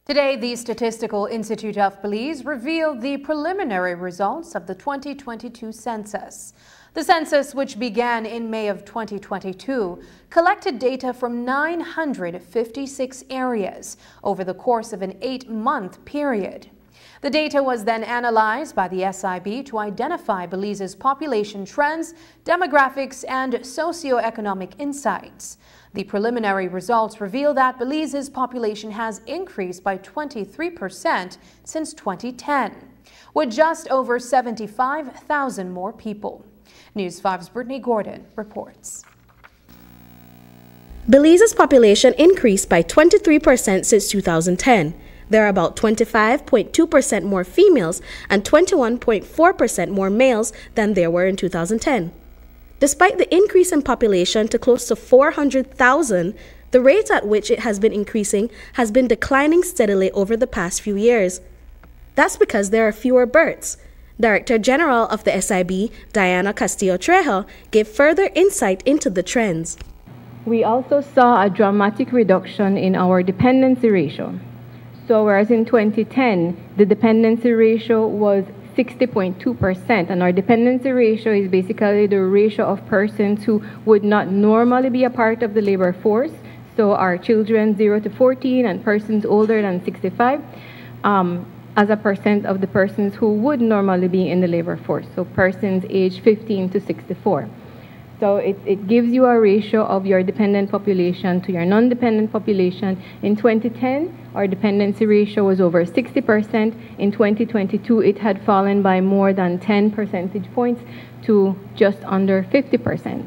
Today, the Statistical Institute of Belize revealed the preliminary results of the 2022 census. The census, which began in May of 2022, collected data from 956 areas over the course of an eight-month period. The data was then analyzed by the SIB to identify Belize's population trends, demographics, and socioeconomic insights. The preliminary results reveal that Belize's population has increased by 23% since 2010, with just over 75,000 more people. News 5's Brittany Gordon reports. Belize's population increased by 23% since 2010. There are about 25.2% more females and 21.4% more males than there were in 2010. Despite the increase in population to close to 400,000, the rate at which it has been increasing has been declining steadily over the past few years. That's because there are fewer births. Director General of the SIB, Diana Castillo Trejo, gave further insight into the trends. We also saw a dramatic reduction in our dependency ratio. So, whereas in 2010, the dependency ratio was 60.2%, and our dependency ratio is basically the ratio of persons who would not normally be a part of the labor force. So, our children 0 to 14 and persons older than 65. Um, as a percent of the persons who would normally be in the labor force, so persons aged 15 to 64. So it, it gives you a ratio of your dependent population to your non-dependent population. In 2010, our dependency ratio was over 60%. In 2022, it had fallen by more than 10 percentage points to just under 50%.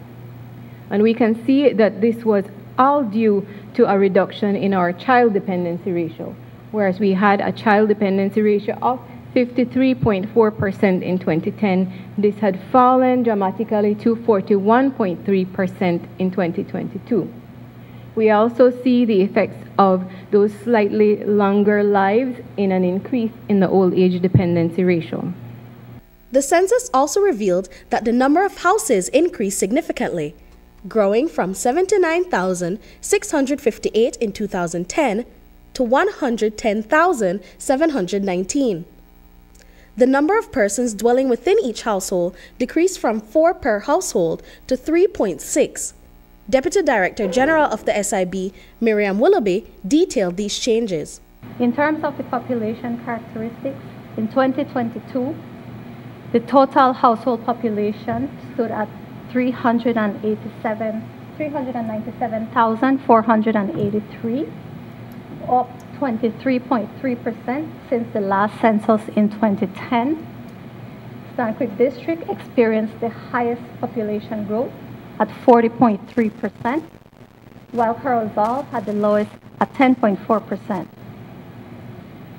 And we can see that this was all due to a reduction in our child dependency ratio, whereas we had a child dependency ratio of 53.4% in 2010. This had fallen dramatically to 41.3% in 2022. We also see the effects of those slightly longer lives in an increase in the old age dependency ratio. The census also revealed that the number of houses increased significantly, growing from 79,658 in 2010 to 110,719 the number of persons dwelling within each household decreased from 4 per household to 3.6. Deputy Director General of the SIB, Miriam Willoughby, detailed these changes. In terms of the population characteristics, in 2022, the total household population stood at 387, 397,483, up 23.3% since the last census in 2010. Stann Creek District experienced the highest population growth at 40.3%, while Corozal had the lowest at 10.4%.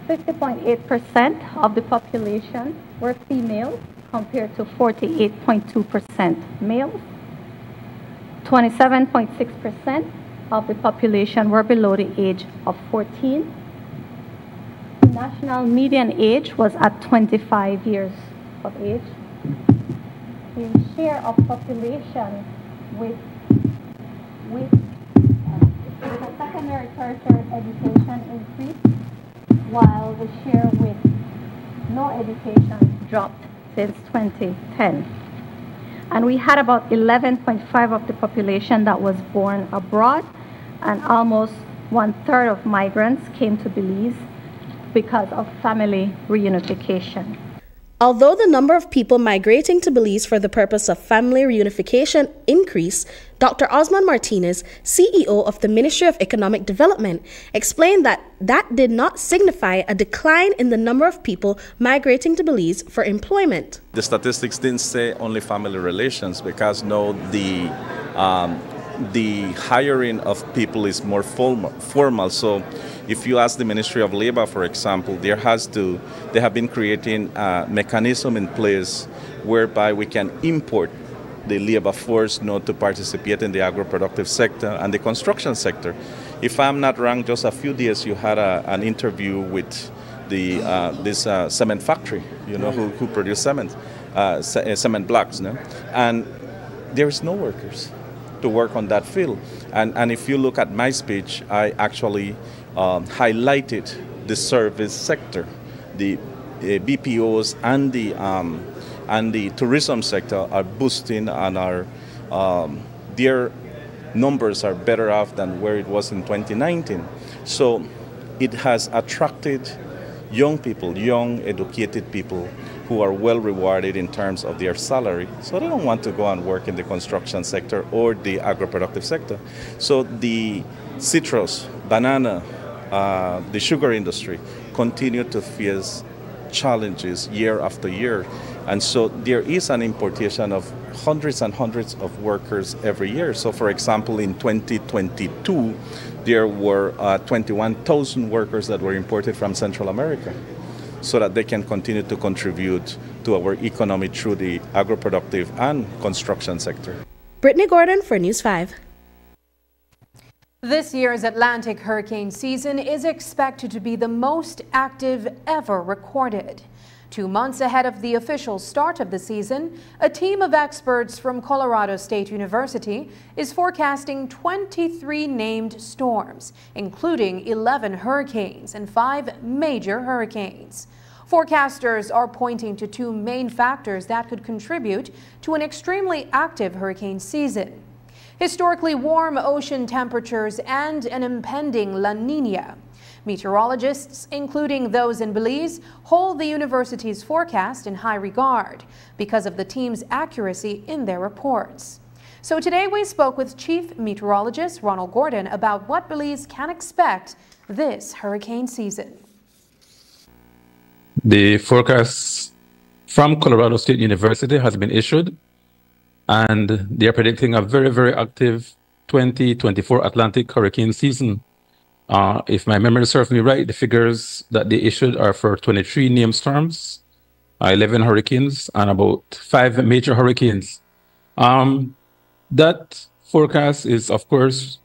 50.8% of the population were females compared to 48.2% males. 27.6% of the population were below the age of 14. The national median age was at 25 years of age. The share of population with, with, uh, secondary tertiary education increased, while the share with no education dropped since 2010 and we had about 11.5 of the population that was born abroad and almost one third of migrants came to Belize because of family reunification. Although the number of people migrating to Belize for the purpose of family reunification increased, Dr. Osman Martinez, CEO of the Ministry of Economic Development, explained that that did not signify a decline in the number of people migrating to Belize for employment. The statistics didn't say only family relations because no, the um, the hiring of people is more formal. So if you ask the Ministry of Labor, for example, there has to, they have been creating a mechanism in place whereby we can import the labor force not to participate in the agro-productive sector and the construction sector. If I'm not wrong, just a few days you had a, an interview with the uh, this uh, cement factory, you know, who, who produce cement, uh, cement blocks, no? and there is no workers to work on that field. And, and if you look at my speech, I actually um, highlighted the service sector, the, the BPOs and the, um, and the tourism sector are boosting and are, um, their numbers are better off than where it was in 2019. So it has attracted young people, young educated people who are well rewarded in terms of their salary. So they don't want to go and work in the construction sector or the agro-productive sector. So the citrus, banana, uh, the sugar industry continue to face challenges year after year. And so there is an importation of hundreds and hundreds of workers every year. So, for example, in 2022, there were uh, 21,000 workers that were imported from Central America so that they can continue to contribute to our economy through the agro-productive and construction sector. Brittany Gordon for News 5. This year's Atlantic hurricane season is expected to be the most active ever recorded. Two months ahead of the official start of the season, a team of experts from Colorado State University is forecasting 23 named storms, including 11 hurricanes and five major hurricanes. Forecasters are pointing to two main factors that could contribute to an extremely active hurricane season. Historically warm ocean temperatures and an impending La Nina. Meteorologists, including those in Belize, hold the university's forecast in high regard because of the team's accuracy in their reports. So today we spoke with Chief Meteorologist Ronald Gordon about what Belize can expect this hurricane season. The forecast from Colorado State University has been issued and they are predicting a very, very active 2024 Atlantic hurricane season. Uh, if my memory serves me right, the figures that they issued are for 23 named storms, uh, 11 hurricanes, and about five major hurricanes. Um, that forecast is, of course,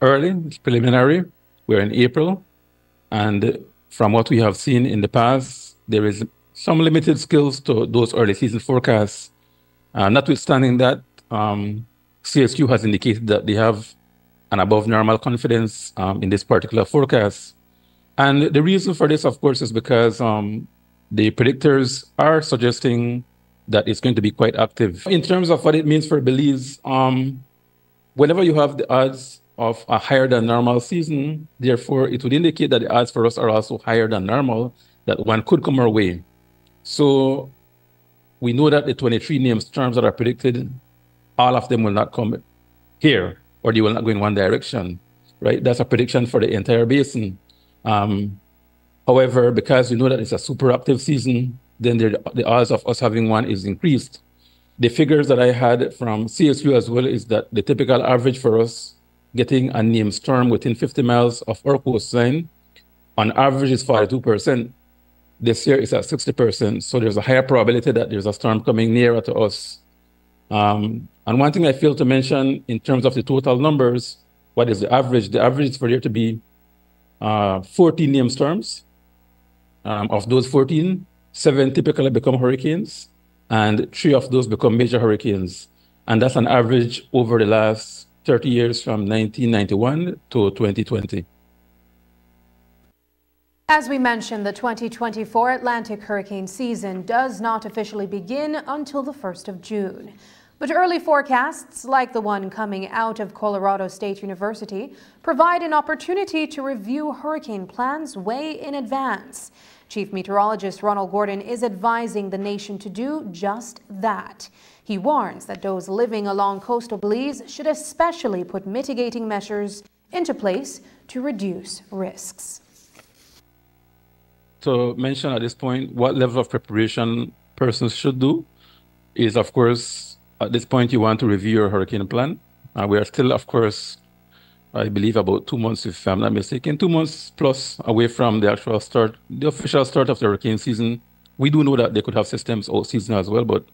early, it's preliminary. We're in April. And from what we have seen in the past, there is some limited skills to those early season forecasts. Uh, notwithstanding that, um, CSU has indicated that they have an above normal confidence um, in this particular forecast. And the reason for this, of course, is because um, the predictors are suggesting that it's going to be quite active. In terms of what it means for Belize, um, whenever you have the odds of a higher than normal season, therefore it would indicate that the odds for us are also higher than normal, that one could come our way. So we know that the 23 named storms that are predicted, all of them will not come here or they will not go in one direction, right? That's a prediction for the entire basin. Um, however, because we know that it's a super active season, then the, the odds of us having one is increased. The figures that I had from CSU as well is that the typical average for us getting a named storm within 50 miles of our coastline on average is 42%. This year it's at 60%. So there's a higher probability that there's a storm coming nearer to us. Um, and one thing I failed to mention in terms of the total numbers, what is the average? The average is for there to be uh, 14 named storms. Um, of those 14, seven typically become hurricanes, and three of those become major hurricanes. And that's an average over the last 30 years from 1991 to 2020. As we mentioned, the 2024 Atlantic hurricane season does not officially begin until the 1st of June. But early forecasts, like the one coming out of Colorado State University, provide an opportunity to review hurricane plans way in advance. Chief Meteorologist Ronald Gordon is advising the nation to do just that. He warns that those living along coastal Belize should especially put mitigating measures into place to reduce risks to mention at this point what level of preparation persons should do is, of course, at this point, you want to review your hurricane plan. Uh, we are still, of course, I believe about two months, if I'm not mistaken, two months plus away from the actual start, the official start of the hurricane season. We do know that they could have systems all season as well, but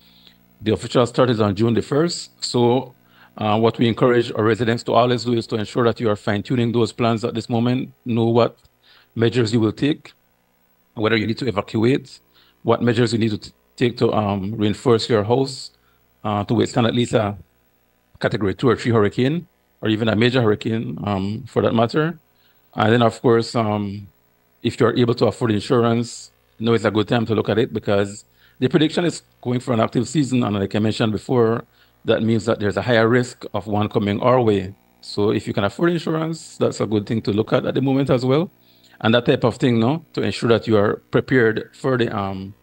the official start is on June the 1st. So, uh, what we encourage our residents to always do is to ensure that you are fine tuning those plans at this moment, know what measures you will take, whether you need to evacuate, what measures you need to take to um, reinforce your house uh, to withstand at least a category two or three hurricane, or even a major hurricane um, for that matter. And then, of course, um, if you're able to afford insurance, know it's a good time to look at it because the prediction is going for an active season. And like I mentioned before, that means that there's a higher risk of one coming our way. So if you can afford insurance, that's a good thing to look at at the moment as well and that type of thing, no, to ensure that you are prepared for the um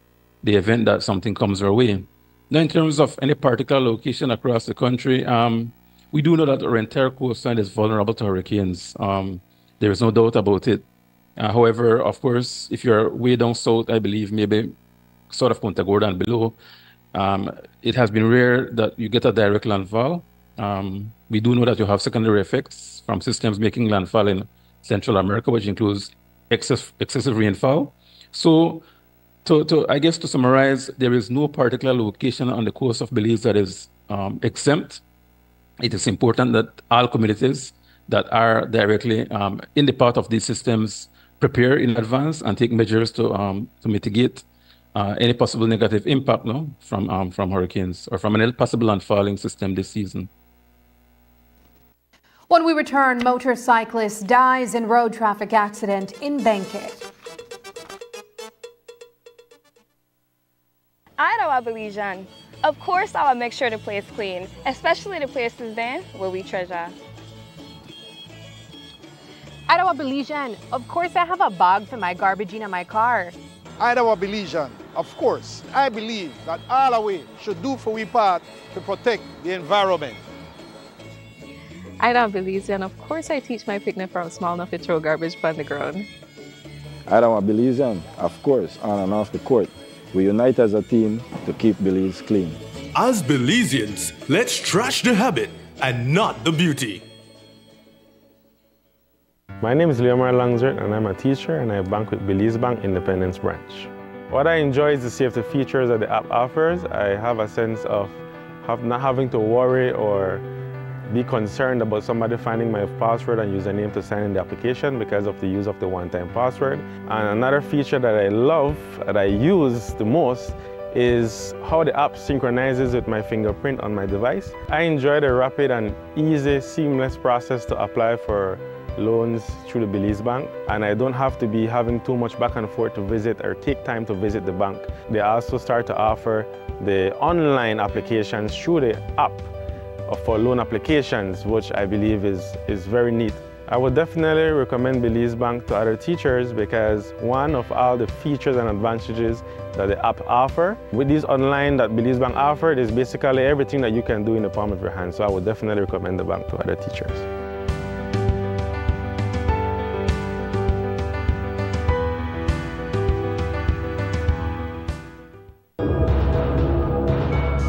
the event that something comes your way. Now, in terms of any particular location across the country, um, we do know that our entire coastline is vulnerable to hurricanes. Um, there is no doubt about it. Uh, however, of course, if you're way down south, I believe maybe sort of Punta Gorda and below, um, it has been rare that you get a direct landfall. Um, we do know that you have secondary effects from systems making landfall in Central America, which includes excess, excessive rainfall. So, to, to, I guess to summarize, there is no particular location on the coast of Belize that is um, exempt. It is important that all communities that are directly um, in the part of these systems prepare in advance and take measures to um, to mitigate uh, any possible negative impact no, from um, from hurricanes or from any possible landfalling system this season. When we return, motorcyclist dies in road traffic accident in Benque. I know I Belizean. Of course I will make sure the place clean, especially the places then where we treasure. I know a Belizean. Of course I have a bag for my garbage in my car. I know a Belizean. Of course, I believe that all of we should do for we part to protect the environment. I don't believe and of course I teach my picnic from small enough to throw garbage on the ground. I don't believe in, of course, on and off the court. We unite as a team to keep Belize clean. As Belizeans, let's trash the habit and not the beauty. My name is Leomar Langsert and I'm a teacher and I bank with Belize Bank Independence Branch. What I enjoy is the safety features that the app offers. I have a sense of have not having to worry or be concerned about somebody finding my password and username to sign in the application because of the use of the one-time password. And another feature that I love, that I use the most, is how the app synchronizes with my fingerprint on my device. I enjoy the rapid and easy, seamless process to apply for loans through the Belize Bank and I don't have to be having too much back and forth to visit or take time to visit the bank. They also start to offer the online applications through the app for loan applications, which I believe is, is very neat. I would definitely recommend Belize Bank to other teachers because one of all the features and advantages that the app offer, with this online that Belize Bank offered is basically everything that you can do in the palm of your hand. So I would definitely recommend the bank to other teachers.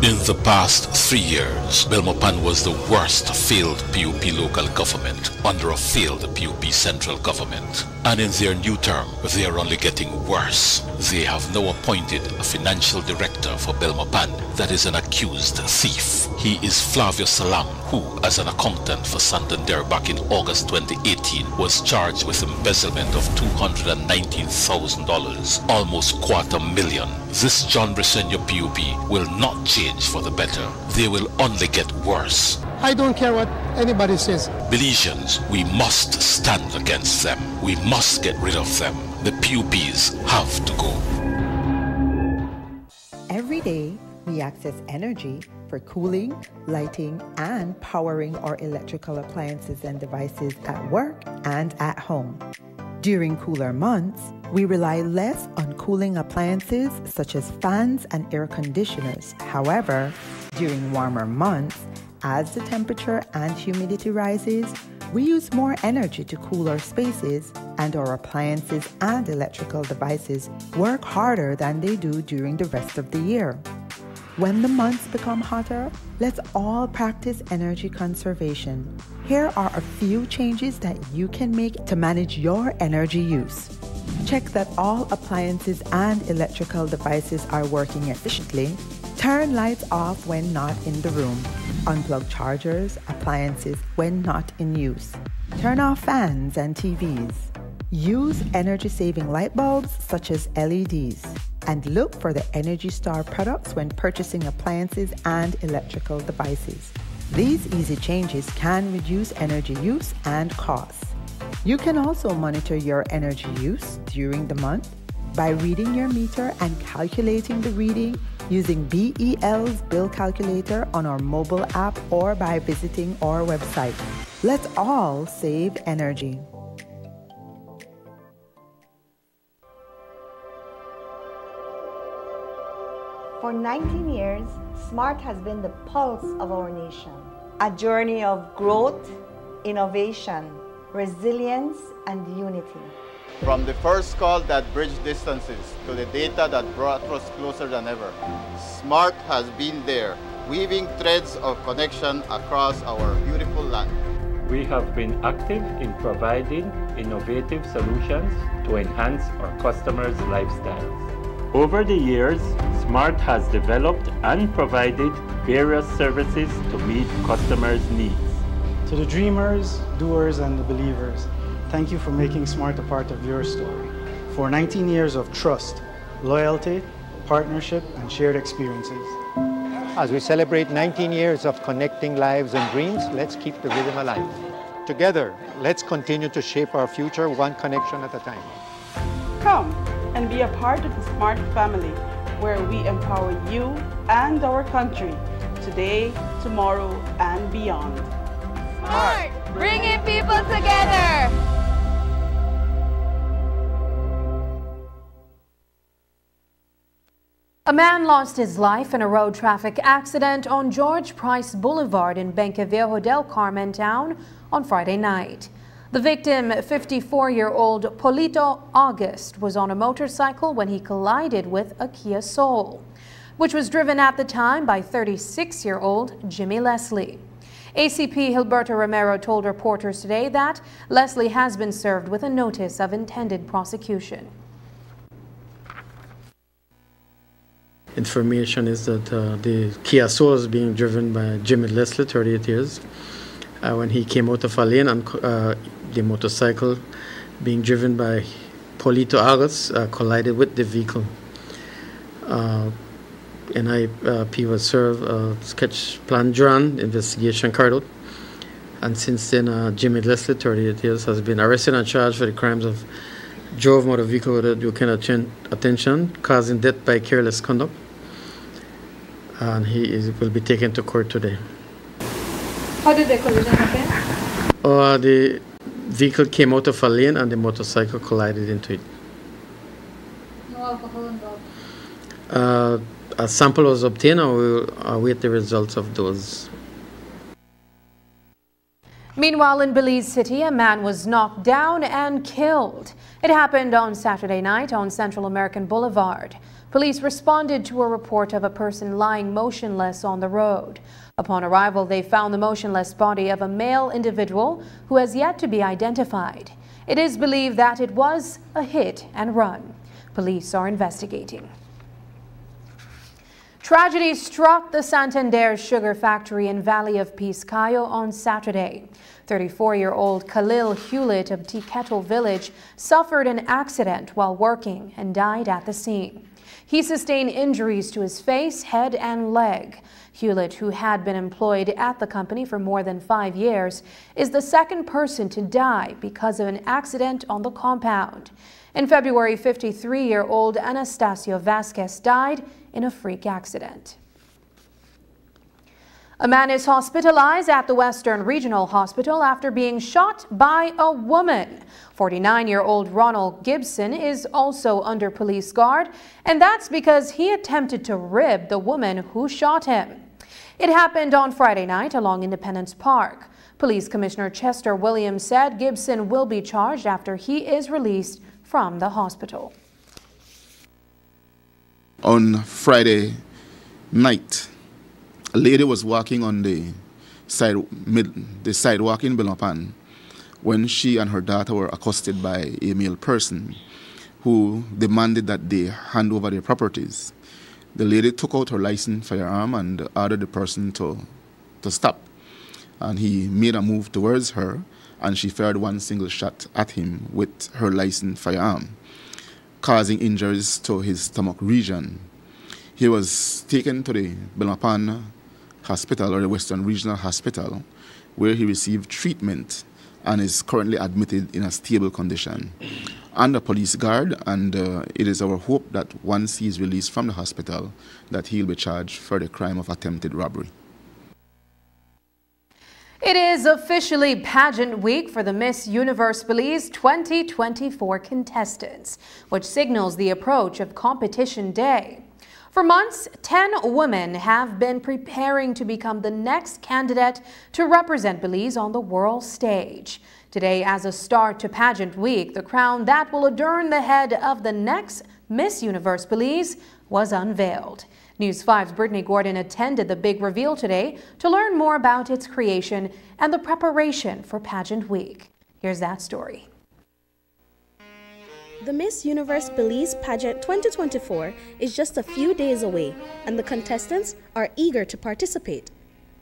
In the past three years, Belmopan was the worst failed PUP local government under a failed PUP central government. And in their new term, they are only getting worse. They have now appointed a financial director for Belmopan that is an accused thief. He is Flavio Salam, who, as an accountant for Santander back in August 2018, was charged with embezzlement of $219,000, almost quarter million. This John Briceño PUP will not change for the better. They will only get worse. I don't care what anybody says. Belizeans, we must stand against them. We must get rid of them. The PUPs have to go. Every day, we access energy for cooling, lighting, and powering our electrical appliances and devices at work and at home. During cooler months, we rely less on cooling appliances such as fans and air conditioners. However, during warmer months, as the temperature and humidity rises, we use more energy to cool our spaces, and our appliances and electrical devices work harder than they do during the rest of the year. When the months become hotter, let's all practice energy conservation. Here are a few changes that you can make to manage your energy use. Check that all appliances and electrical devices are working efficiently. Turn lights off when not in the room. Unplug chargers, appliances when not in use. Turn off fans and TVs. Use energy saving light bulbs such as LEDs and look for the Energy Star products when purchasing appliances and electrical devices. These easy changes can reduce energy use and costs. You can also monitor your energy use during the month by reading your meter and calculating the reading using BEL's bill calculator on our mobile app or by visiting our website. Let's all save energy. For 19 years, SMART has been the pulse of our nation. A journey of growth, innovation, resilience, and unity. From the first call that bridged distances to the data that brought us closer than ever, SMART has been there, weaving threads of connection across our beautiful land. We have been active in providing innovative solutions to enhance our customers' lifestyles. Over the years, SMART has developed and provided various services to meet customers' needs. To the dreamers, doers, and the believers, thank you for making SMART a part of your story. For 19 years of trust, loyalty, partnership, and shared experiences. As we celebrate 19 years of connecting lives and dreams, let's keep the rhythm alive. Together, let's continue to shape our future one connection at a time. Come and be a part of the SMART family, where we empower you and our country today, tomorrow, and beyond. SMART, bringing people together. A man lost his life in a road traffic accident on George Price Boulevard in Benque Viejo del Carmen town on Friday night. The victim, 54-year-old Polito August, was on a motorcycle when he collided with a Kia Soul, which was driven at the time by 36-year-old Jimmy Leslie. ACP Hilberto Romero told reporters today that Leslie has been served with a notice of intended prosecution. Information is that uh, the Kia Soul is being driven by Jimmy Leslie, 38 years. Uh, when he came out of a lane and uh, the motorcycle being driven by Polito August uh, collided with the vehicle. Uh, NIP was served a sketch plan drawn, investigation carried out. And since then, uh, Jimmy Leslie, 38 years, has been arrested and charged for the crimes of drove motor vehicle without due kind of attention, causing death by careless conduct. And he is, will be taken to court today. How did the collision happen? Uh, the vehicle came out of a lane and the motorcycle collided into it. No alcohol involved. Uh, a sample was obtained and we will await the results of those. Meanwhile, in Belize City, a man was knocked down and killed. It happened on Saturday night on Central American Boulevard. Police responded to a report of a person lying motionless on the road. Upon arrival, they found the motionless body of a male individual who has yet to be identified. It is believed that it was a hit and run. Police are investigating. Tragedy struck the Santander sugar factory in Valley of Peace, Cayo on Saturday. 34-year-old Khalil Hewlett of Teakettle Village suffered an accident while working and died at the scene. He sustained injuries to his face, head, and leg. Hewlett, who had been employed at the company for more than five years, is the second person to die because of an accident on the compound. In February, 53-year-old Anastasio Vasquez died in a freak accident. A man is hospitalized at the Western Regional Hospital after being shot by a woman. 49-year-old Ronald Gibson is also under police guard, and that's because he attempted to rib the woman who shot him. It happened on Friday night along Independence Park. Police Commissioner Chester Williams said Gibson will be charged after he is released from the hospital. On Friday night, a lady was walking on the side mid, the sidewalk in Belmopan when she and her daughter were accosted by a male person who demanded that they hand over their properties. The lady took out her licensed firearm and ordered the person to, to stop. And he made a move towards her, and she fired one single shot at him with her licensed firearm, causing injuries to his stomach region. He was taken to the Belmopan Hospital or the Western Regional Hospital, where he received treatment and is currently admitted in a stable condition under police guard and uh, it is our hope that once he is released from the hospital that he'll be charged for the crime of attempted robbery. It is officially pageant week for the Miss Universe Belize 2024 contestants, which signals the approach of competition day. For months, 10 women have been preparing to become the next candidate to represent Belize on the world stage. Today, as a start to pageant week, the crown that will adorn the head of the next Miss Universe Belize was unveiled. News 5's Brittany Gordon attended the big reveal today to learn more about its creation and the preparation for pageant week. Here's that story. The Miss Universe Belize Pageant 2024 is just a few days away, and the contestants are eager to participate.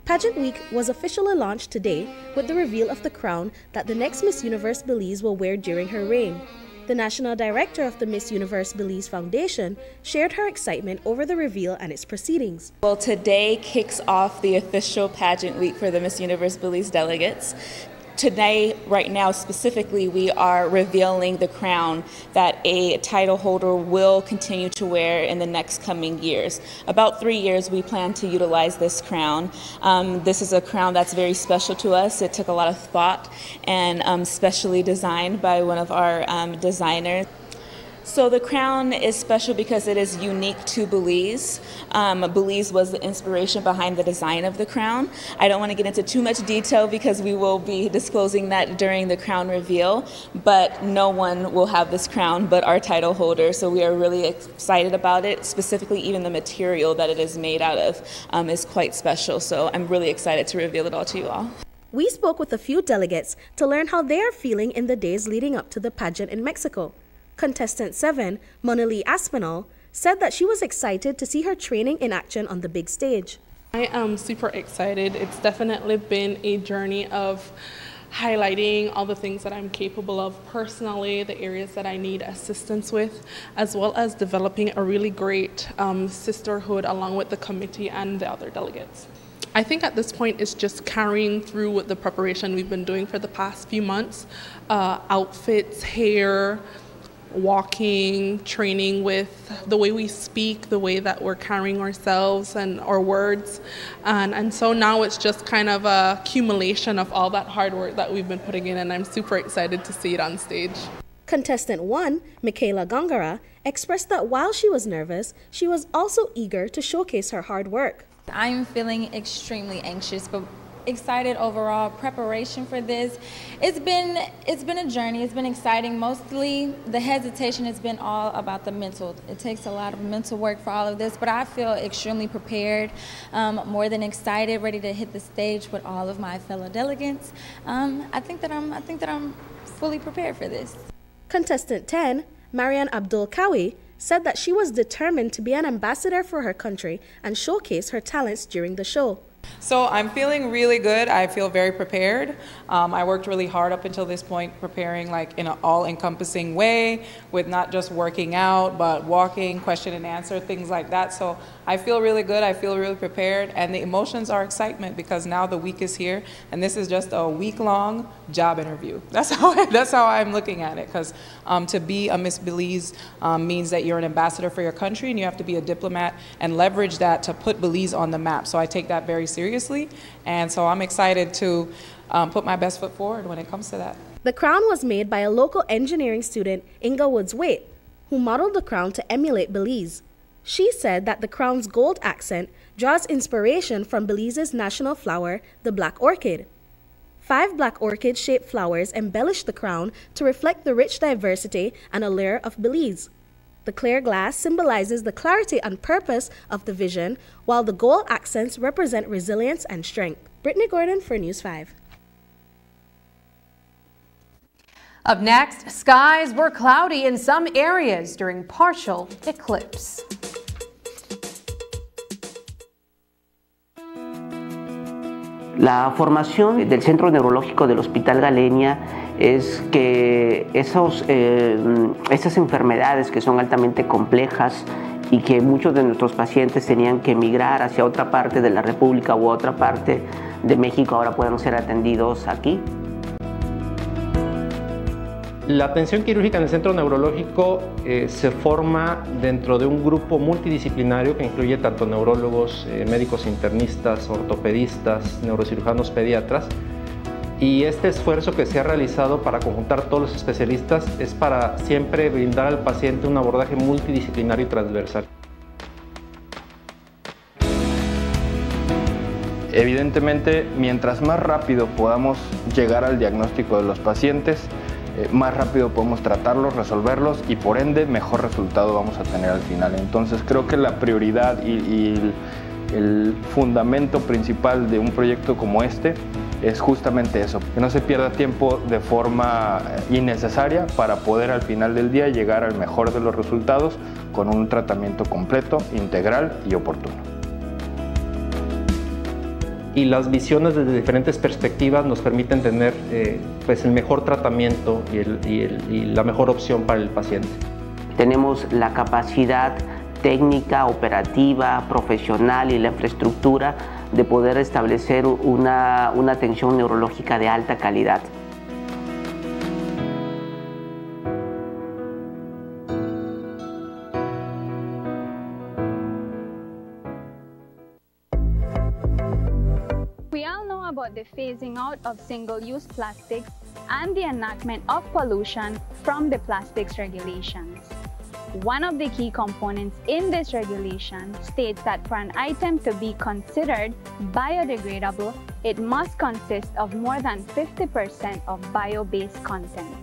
Pageant Week was officially launched today with the reveal of the crown that the next Miss Universe Belize will wear during her reign. The national director of the Miss Universe Belize Foundation shared her excitement over the reveal and its proceedings. Well, today kicks off the official pageant week for the Miss Universe Belize delegates today, right now specifically, we are revealing the crown that a title holder will continue to wear in the next coming years. About three years, we plan to utilize this crown. Um, this is a crown that's very special to us. It took a lot of thought and um, specially designed by one of our um, designers. So the crown is special because it is unique to Belize. Um, Belize was the inspiration behind the design of the crown. I don't want to get into too much detail because we will be disclosing that during the crown reveal, but no one will have this crown but our title holder. So we are really excited about it. Specifically, even the material that it is made out of um, is quite special. So I'm really excited to reveal it all to you all. We spoke with a few delegates to learn how they are feeling in the days leading up to the pageant in Mexico. Contestant 7, Monilee Aspinall, said that she was excited to see her training in action on the big stage. I am super excited. It's definitely been a journey of highlighting all the things that I'm capable of personally, the areas that I need assistance with, as well as developing a really great um, sisterhood along with the committee and the other delegates. I think at this point it's just carrying through with the preparation we've been doing for the past few months uh, outfits, hair, walking, training with the way we speak, the way that we're carrying ourselves and our words. And, and so now it's just kind of a accumulation of all that hard work that we've been putting in, and I'm super excited to see it on stage. Contestant 1, Michaela Gongora, expressed that while she was nervous, she was also eager to showcase her hard work. I'm feeling extremely anxious, but excited overall preparation for this. It's been it's been a journey. It's been exciting. Mostly the hesitation has been all about the mental. It takes a lot of mental work for all of this, but I feel extremely prepared, um, more than excited, ready to hit the stage with all of my fellow delegates. Um, I think that I'm I think that I'm fully prepared for this. Contestant 10, Marianne Abdul Kawi, said that she was determined to be an ambassador for her country and showcase her talents during the show. So I'm feeling really good. I feel very prepared. Um, I worked really hard up until this point, preparing like in an all-encompassing way, with not just working out, but walking, question and answer, things like that. So I feel really good. I feel really prepared, and the emotions are excitement because now the week is here, and this is just a week-long job interview. That's how I, that's how I'm looking at it. Because um, to be a Miss Belize um, means that you're an ambassador for your country, and you have to be a diplomat and leverage that to put Belize on the map. So I take that very seriously, and so I'm excited to um, put my best foot forward when it comes to that. The crown was made by a local engineering student, Inga Woods Waite, who modeled the crown to emulate Belize. She said that the crown's gold accent draws inspiration from Belize's national flower, the black orchid. Five black orchid shaped flowers embellish the crown to reflect the rich diversity and allure of Belize. The clear glass symbolizes the clarity and purpose of the vision, while the gold accents represent resilience and strength. Brittany Gordon for News 5. Up next, skies were cloudy in some areas during partial eclipse. La formación del Centro Neurológico del Hospital Galenia es que esos, eh, esas enfermedades que son altamente complejas y que muchos de nuestros pacientes tenían que emigrar hacia otra parte de la República u otra parte de México ahora puedan ser atendidos aquí. La atención quirúrgica en el centro neurológico eh, se forma dentro de un grupo multidisciplinario que incluye tanto neurólogos, eh, médicos internistas, ortopedistas, neurocirujanos pediatras. Y este esfuerzo que se ha realizado para conjuntar todos los especialistas es para siempre brindar al paciente un abordaje multidisciplinario y transversal. Evidentemente, mientras más rápido podamos llegar al diagnóstico de los pacientes, eh, más rápido podemos tratarlos, resolverlos y por ende mejor resultado vamos a tener al final. Entonces creo que la prioridad y, el, fundamento principal de un proyecto como este es justamente eso, que no se pierda tiempo de forma eh, innecesaria para poder al final del día llegar al mejor de los resultados con un tratamiento completo, integral y oportuno. Y las visiones desde diferentes perspectivas nos permiten tener eh, pues el mejor tratamiento y, y la mejor opción para el paciente. Tenemos la capacidad técnica, operativa, profesional y la infraestructura de poder establecer una, una atención neurológica de alta calidad. The phasing out of single-use plastics and the enactment of pollution from the plastics regulations. One of the key components in this regulation states that for an item to be considered biodegradable, it must consist of more than 50% of bio-based content.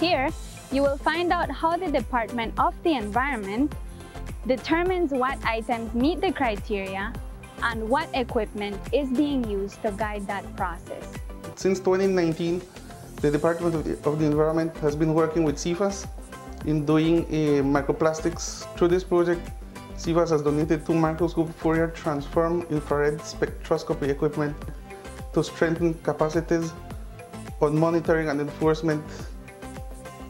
Here, you will find out how the Department of the Environment determines what items meet the criteria and what equipment is being used to guide that process. Since 2019, the Department of the, of the Environment has been working with CEFAS in doing uh, microplastics. Through this project, CEFAS has donated two microscope Fourier transform infrared spectroscopy equipment to strengthen capacities on monitoring and enforcement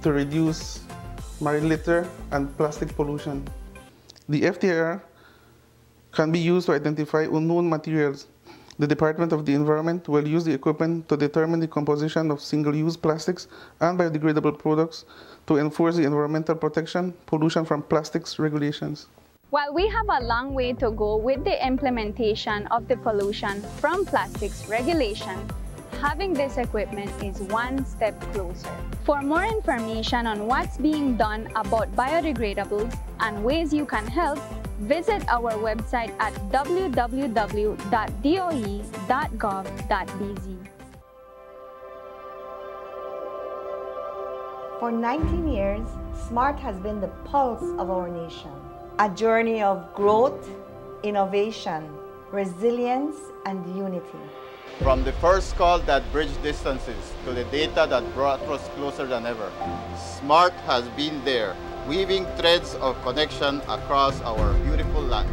to reduce marine litter and plastic pollution. The FTIR can be used to identify unknown materials. The Department of the Environment will use the equipment to determine the composition of single-use plastics and biodegradable products to enforce the environmental protection, pollution from plastics regulations. While we have a long way to go with the implementation of the pollution from plastics regulation, having this equipment is one step closer. For more information on what's being done about biodegradables and ways you can help, visit our website at www.doe.gov.bz. For 19 years, SMART has been the pulse of our nation. A journey of growth, innovation, resilience, and unity. From the first call that bridged distances to the data that brought us closer than ever, SMART has been there, weaving threads of connection across our beautiful land.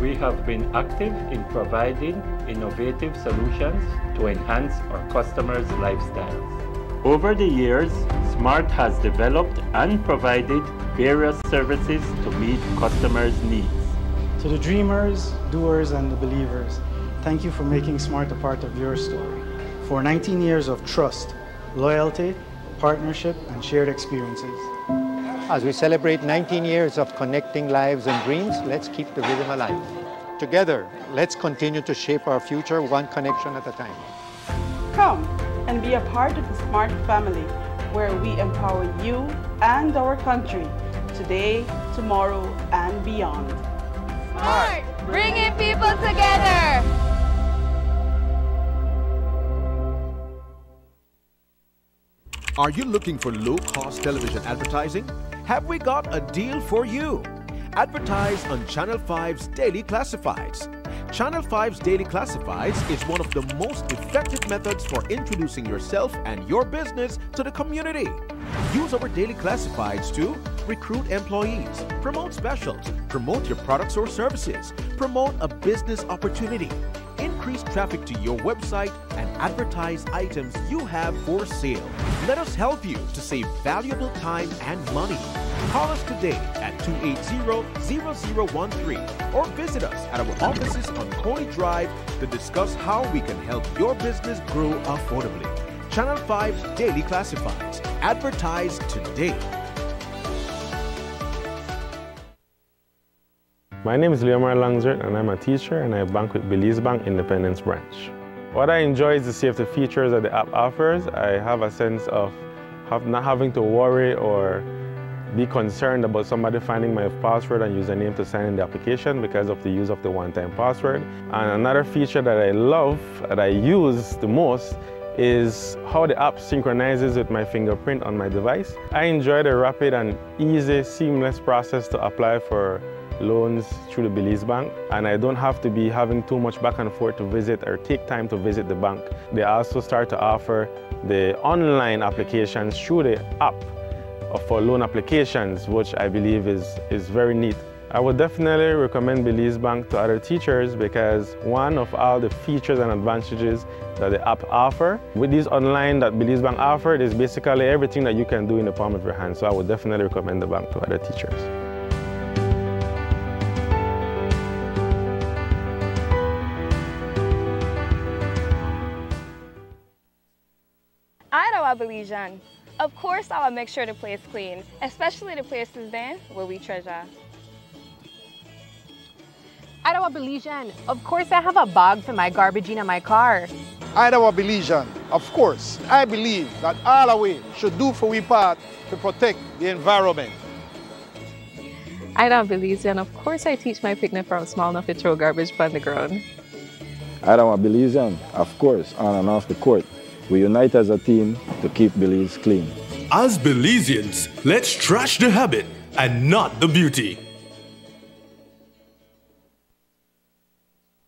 We have been active in providing innovative solutions to enhance our customers' lifestyles. Over the years, SMART has developed and provided various services to meet customers' needs. To the dreamers, doers, and the believers, thank you for making SMART a part of your story. For 19 years of trust, loyalty, partnership, and shared experiences. As we celebrate 19 years of connecting lives and dreams, let's keep the rhythm alive. Together, let's continue to shape our future one connection at a time. Come and be a part of the SMART family where we empower you and our country today, tomorrow, and beyond. SMART, bringing people together. Are you looking for low-cost television advertising? Have we got a deal for you? Advertise on Channel 5's Daily Classifieds. Channel 5's Daily Classifieds is one of the most effective methods for introducing yourself and your business to the community. Use our Daily Classifieds to recruit employees, promote specials, promote your products or services, promote a business opportunity, increase traffic to your website, and advertise items you have for sale. Let us help you to save valuable time and money. Call us today at 280-0013 or visit us at our offices on Coney Drive to discuss how we can help your business grow affordably. Channel 5 Daily Classifieds. Advertise today. My name is Leomar Langzert and I'm a teacher and I bank with Belize Bank Independence Branch. What I enjoy is the safety features that the app offers. I have a sense of have not having to worry or be concerned about somebody finding my password and username to sign in the application because of the use of the one-time password. And another feature that I love, that I use the most, is how the app synchronizes with my fingerprint on my device. I enjoy the rapid and easy, seamless process to apply for loans through the Belize Bank and I don't have to be having too much back and forth to visit or take time to visit the bank. They also start to offer the online applications through the app for loan applications, which I believe is, is very neat I would definitely recommend Belize Bank to other teachers because one of all the features and advantages that the app offer. With these online that Belize Bank offer, is basically everything that you can do in the palm of your hand. So I would definitely recommend the bank to other teachers. I know a Belizean. Of course, I will make sure the place clean, especially the places then where we treasure. Idaho Belizean. Of course, I have a bag for my garbage in my car. Idaho Belizean. Of course, I believe that all of we should do for we part to protect the environment. Idaho Belizean. Of course, I teach my picnic from small enough to throw garbage on the ground. Idaho Belizean. Of course, on and off the court. We unite as a team to keep Belize clean. As Belizeans, let's trash the habit and not the beauty.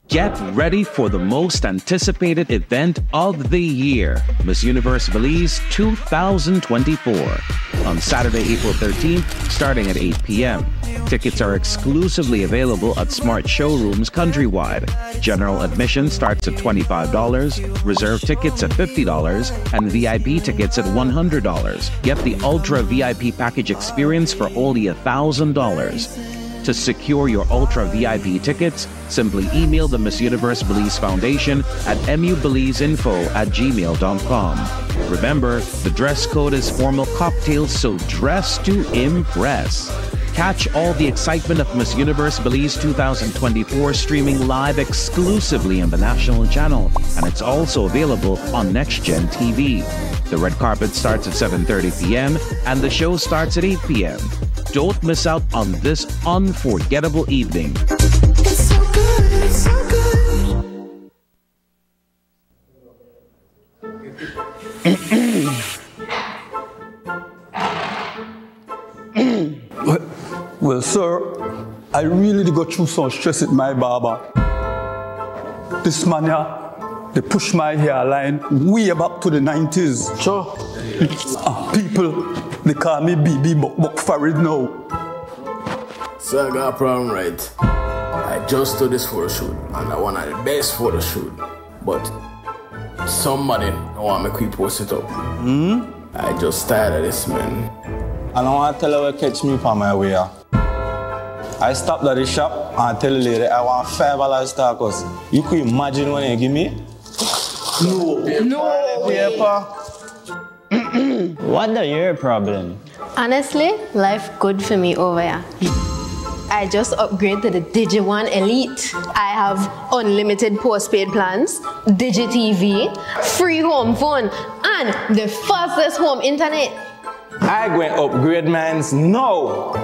Get ready for the most anticipated event of the year, Miss Universe Belize 2024, on Saturday, April 13th, starting at 8 p.m. Tickets are exclusively available at smart showrooms countrywide. General admission starts at $25, reserve tickets at $50, and VIP tickets at $100. Get the Ultra VIP package experience for only $1,000. To secure your Ultra VIP tickets, simply email the Miss Universe Belize Foundation at mubelizeinfo at gmail.com. Remember, the dress code is formal cocktails, so dress to impress. Catch all the excitement of Miss Universe Belize 2024 streaming live exclusively on the national channel, and it's also available on Next Gen TV. The red carpet starts at 7:30 p.m. and the show starts at 8 p.m. Don't miss out on this unforgettable evening. Well, sir, I really did go through some stress with my barber. This man here, they push my hairline way back to the 90s. Sure. Uh, people, they call me BB Buck Buck Farid now. So I got a problem, right? I just do this photo shoot, and I want the best photo shoot. But somebody don't want me to post it up. Hmm? I just tired of this, man. I don't want to tell her to catch me on my way. I stopped at the shop and tell the lady I want five dollars tacos. You could imagine when you give me? No. No. Paper. Hmm. What are your problem? Honestly, life good for me over here. I just upgraded to the Digi One Elite. I have unlimited postpaid plans, Digi TV, free home phone, and the fastest home internet. I going upgrade mines now.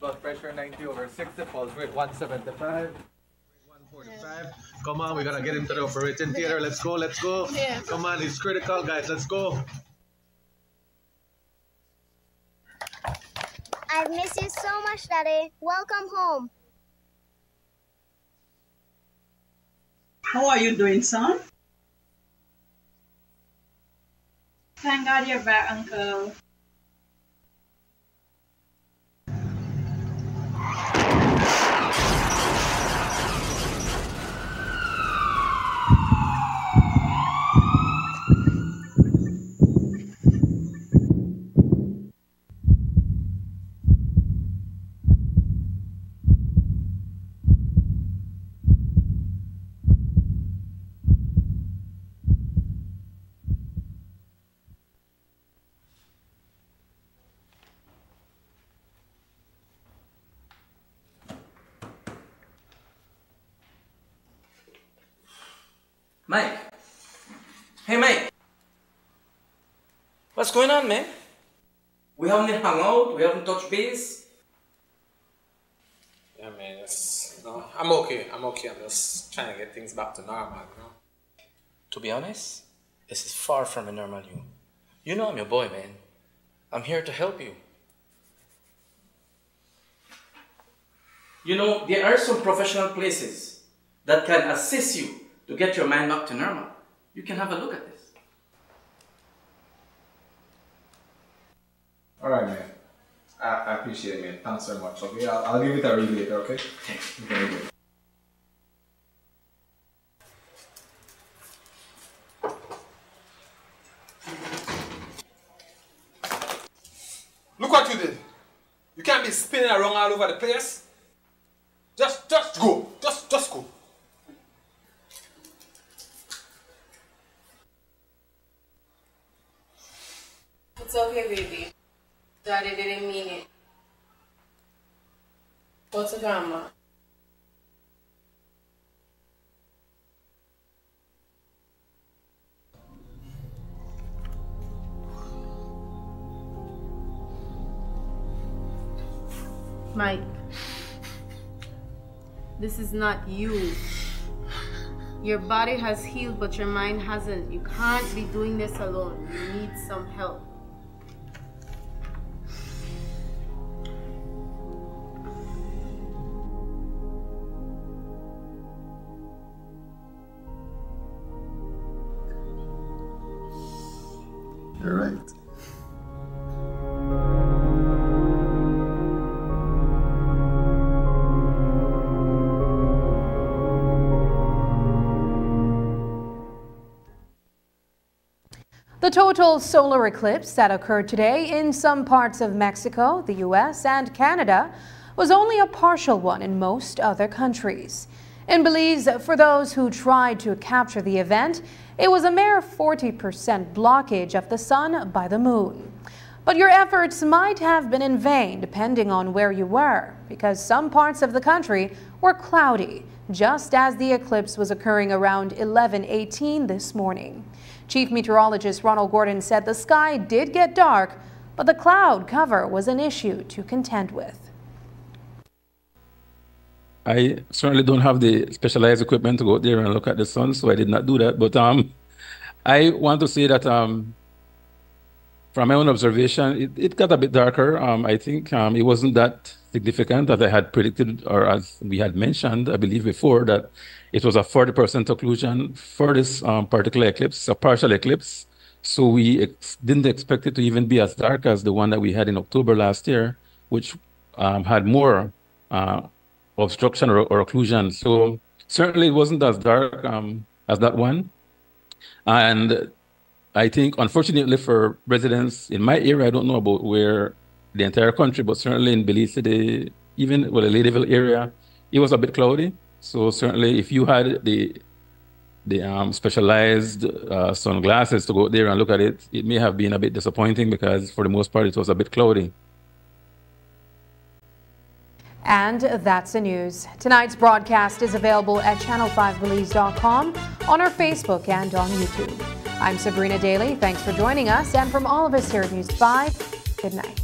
Blood pressure 90 over 60, pulse rate 175. 145. Come on, we gotta get him to the operating theater. Let's go, let's go. Yeah. Come on, he's critical, guys. Let's go. I've missed you so much, Daddy. Welcome home. How are you doing, son? Thank God you're back, Uncle. Mike. Hey, Mike. What's going on, man? We haven't hung out. We haven't touched base. Yeah, man. It's, you know, I'm okay. I'm okay. I'm just trying to get things back to normal, you know. To be honest, this is far from a normal you. You know I'm your boy, man. I'm here to help you. You know, there are some professional places that can assist you to get your mind back to normal. You can have a look at this. All right, man. I, I appreciate it, man. Thanks very much. Okay, I'll, I'll give it a read later. Okay. Thanks. Okay. good. Look what you did. You can't be spinning around all over the place. Just, just go. Just, just go. It's okay, baby. Daddy didn't mean it. Mike, this is not you. Your body has healed, but your mind hasn't. You can't be doing this alone. You need some help. Total solar eclipse that occurred today in some parts of Mexico, the U.S., and Canada was only a partial one in most other countries. In Belize, for those who tried to capture the event, it was a mere 40% blockage of the sun by the moon. But your efforts might have been in vain depending on where you were, because some parts of the country were cloudy, just as the eclipse was occurring around 11:18 this morning. Chief Meteorologist Ronald Gordon said the sky did get dark, but the cloud cover was an issue to contend with. I certainly don't have the specialized equipment to go out there and look at the sun, so I did not do that. But um, I want to say that um, from my own observation, it, it got a bit darker. Um, I think um, it wasn't that significant as I had predicted or as we had mentioned, I believe before, that it was a 40% occlusion for this um, particular eclipse, a partial eclipse. So we ex didn't expect it to even be as dark as the one that we had in October last year, which um, had more uh, obstruction or, or, occlusion. So certainly it wasn't as dark um, as that one. And I think, unfortunately, for residents in my area, I don't know about where the entire country, but certainly in Belize City, even well, the Ladyville area, it was a bit cloudy. So certainly, if you had the the um, specialized uh, sunglasses to go there and look at it, it may have been a bit disappointing because for the most part it was a bit cloudy. And that's the news. Tonight's broadcast is available at channel5belize.com, on our Facebook, and on YouTube. I'm Sabrina Daly. Thanks for joining us. And from all of us here at News 5, good night.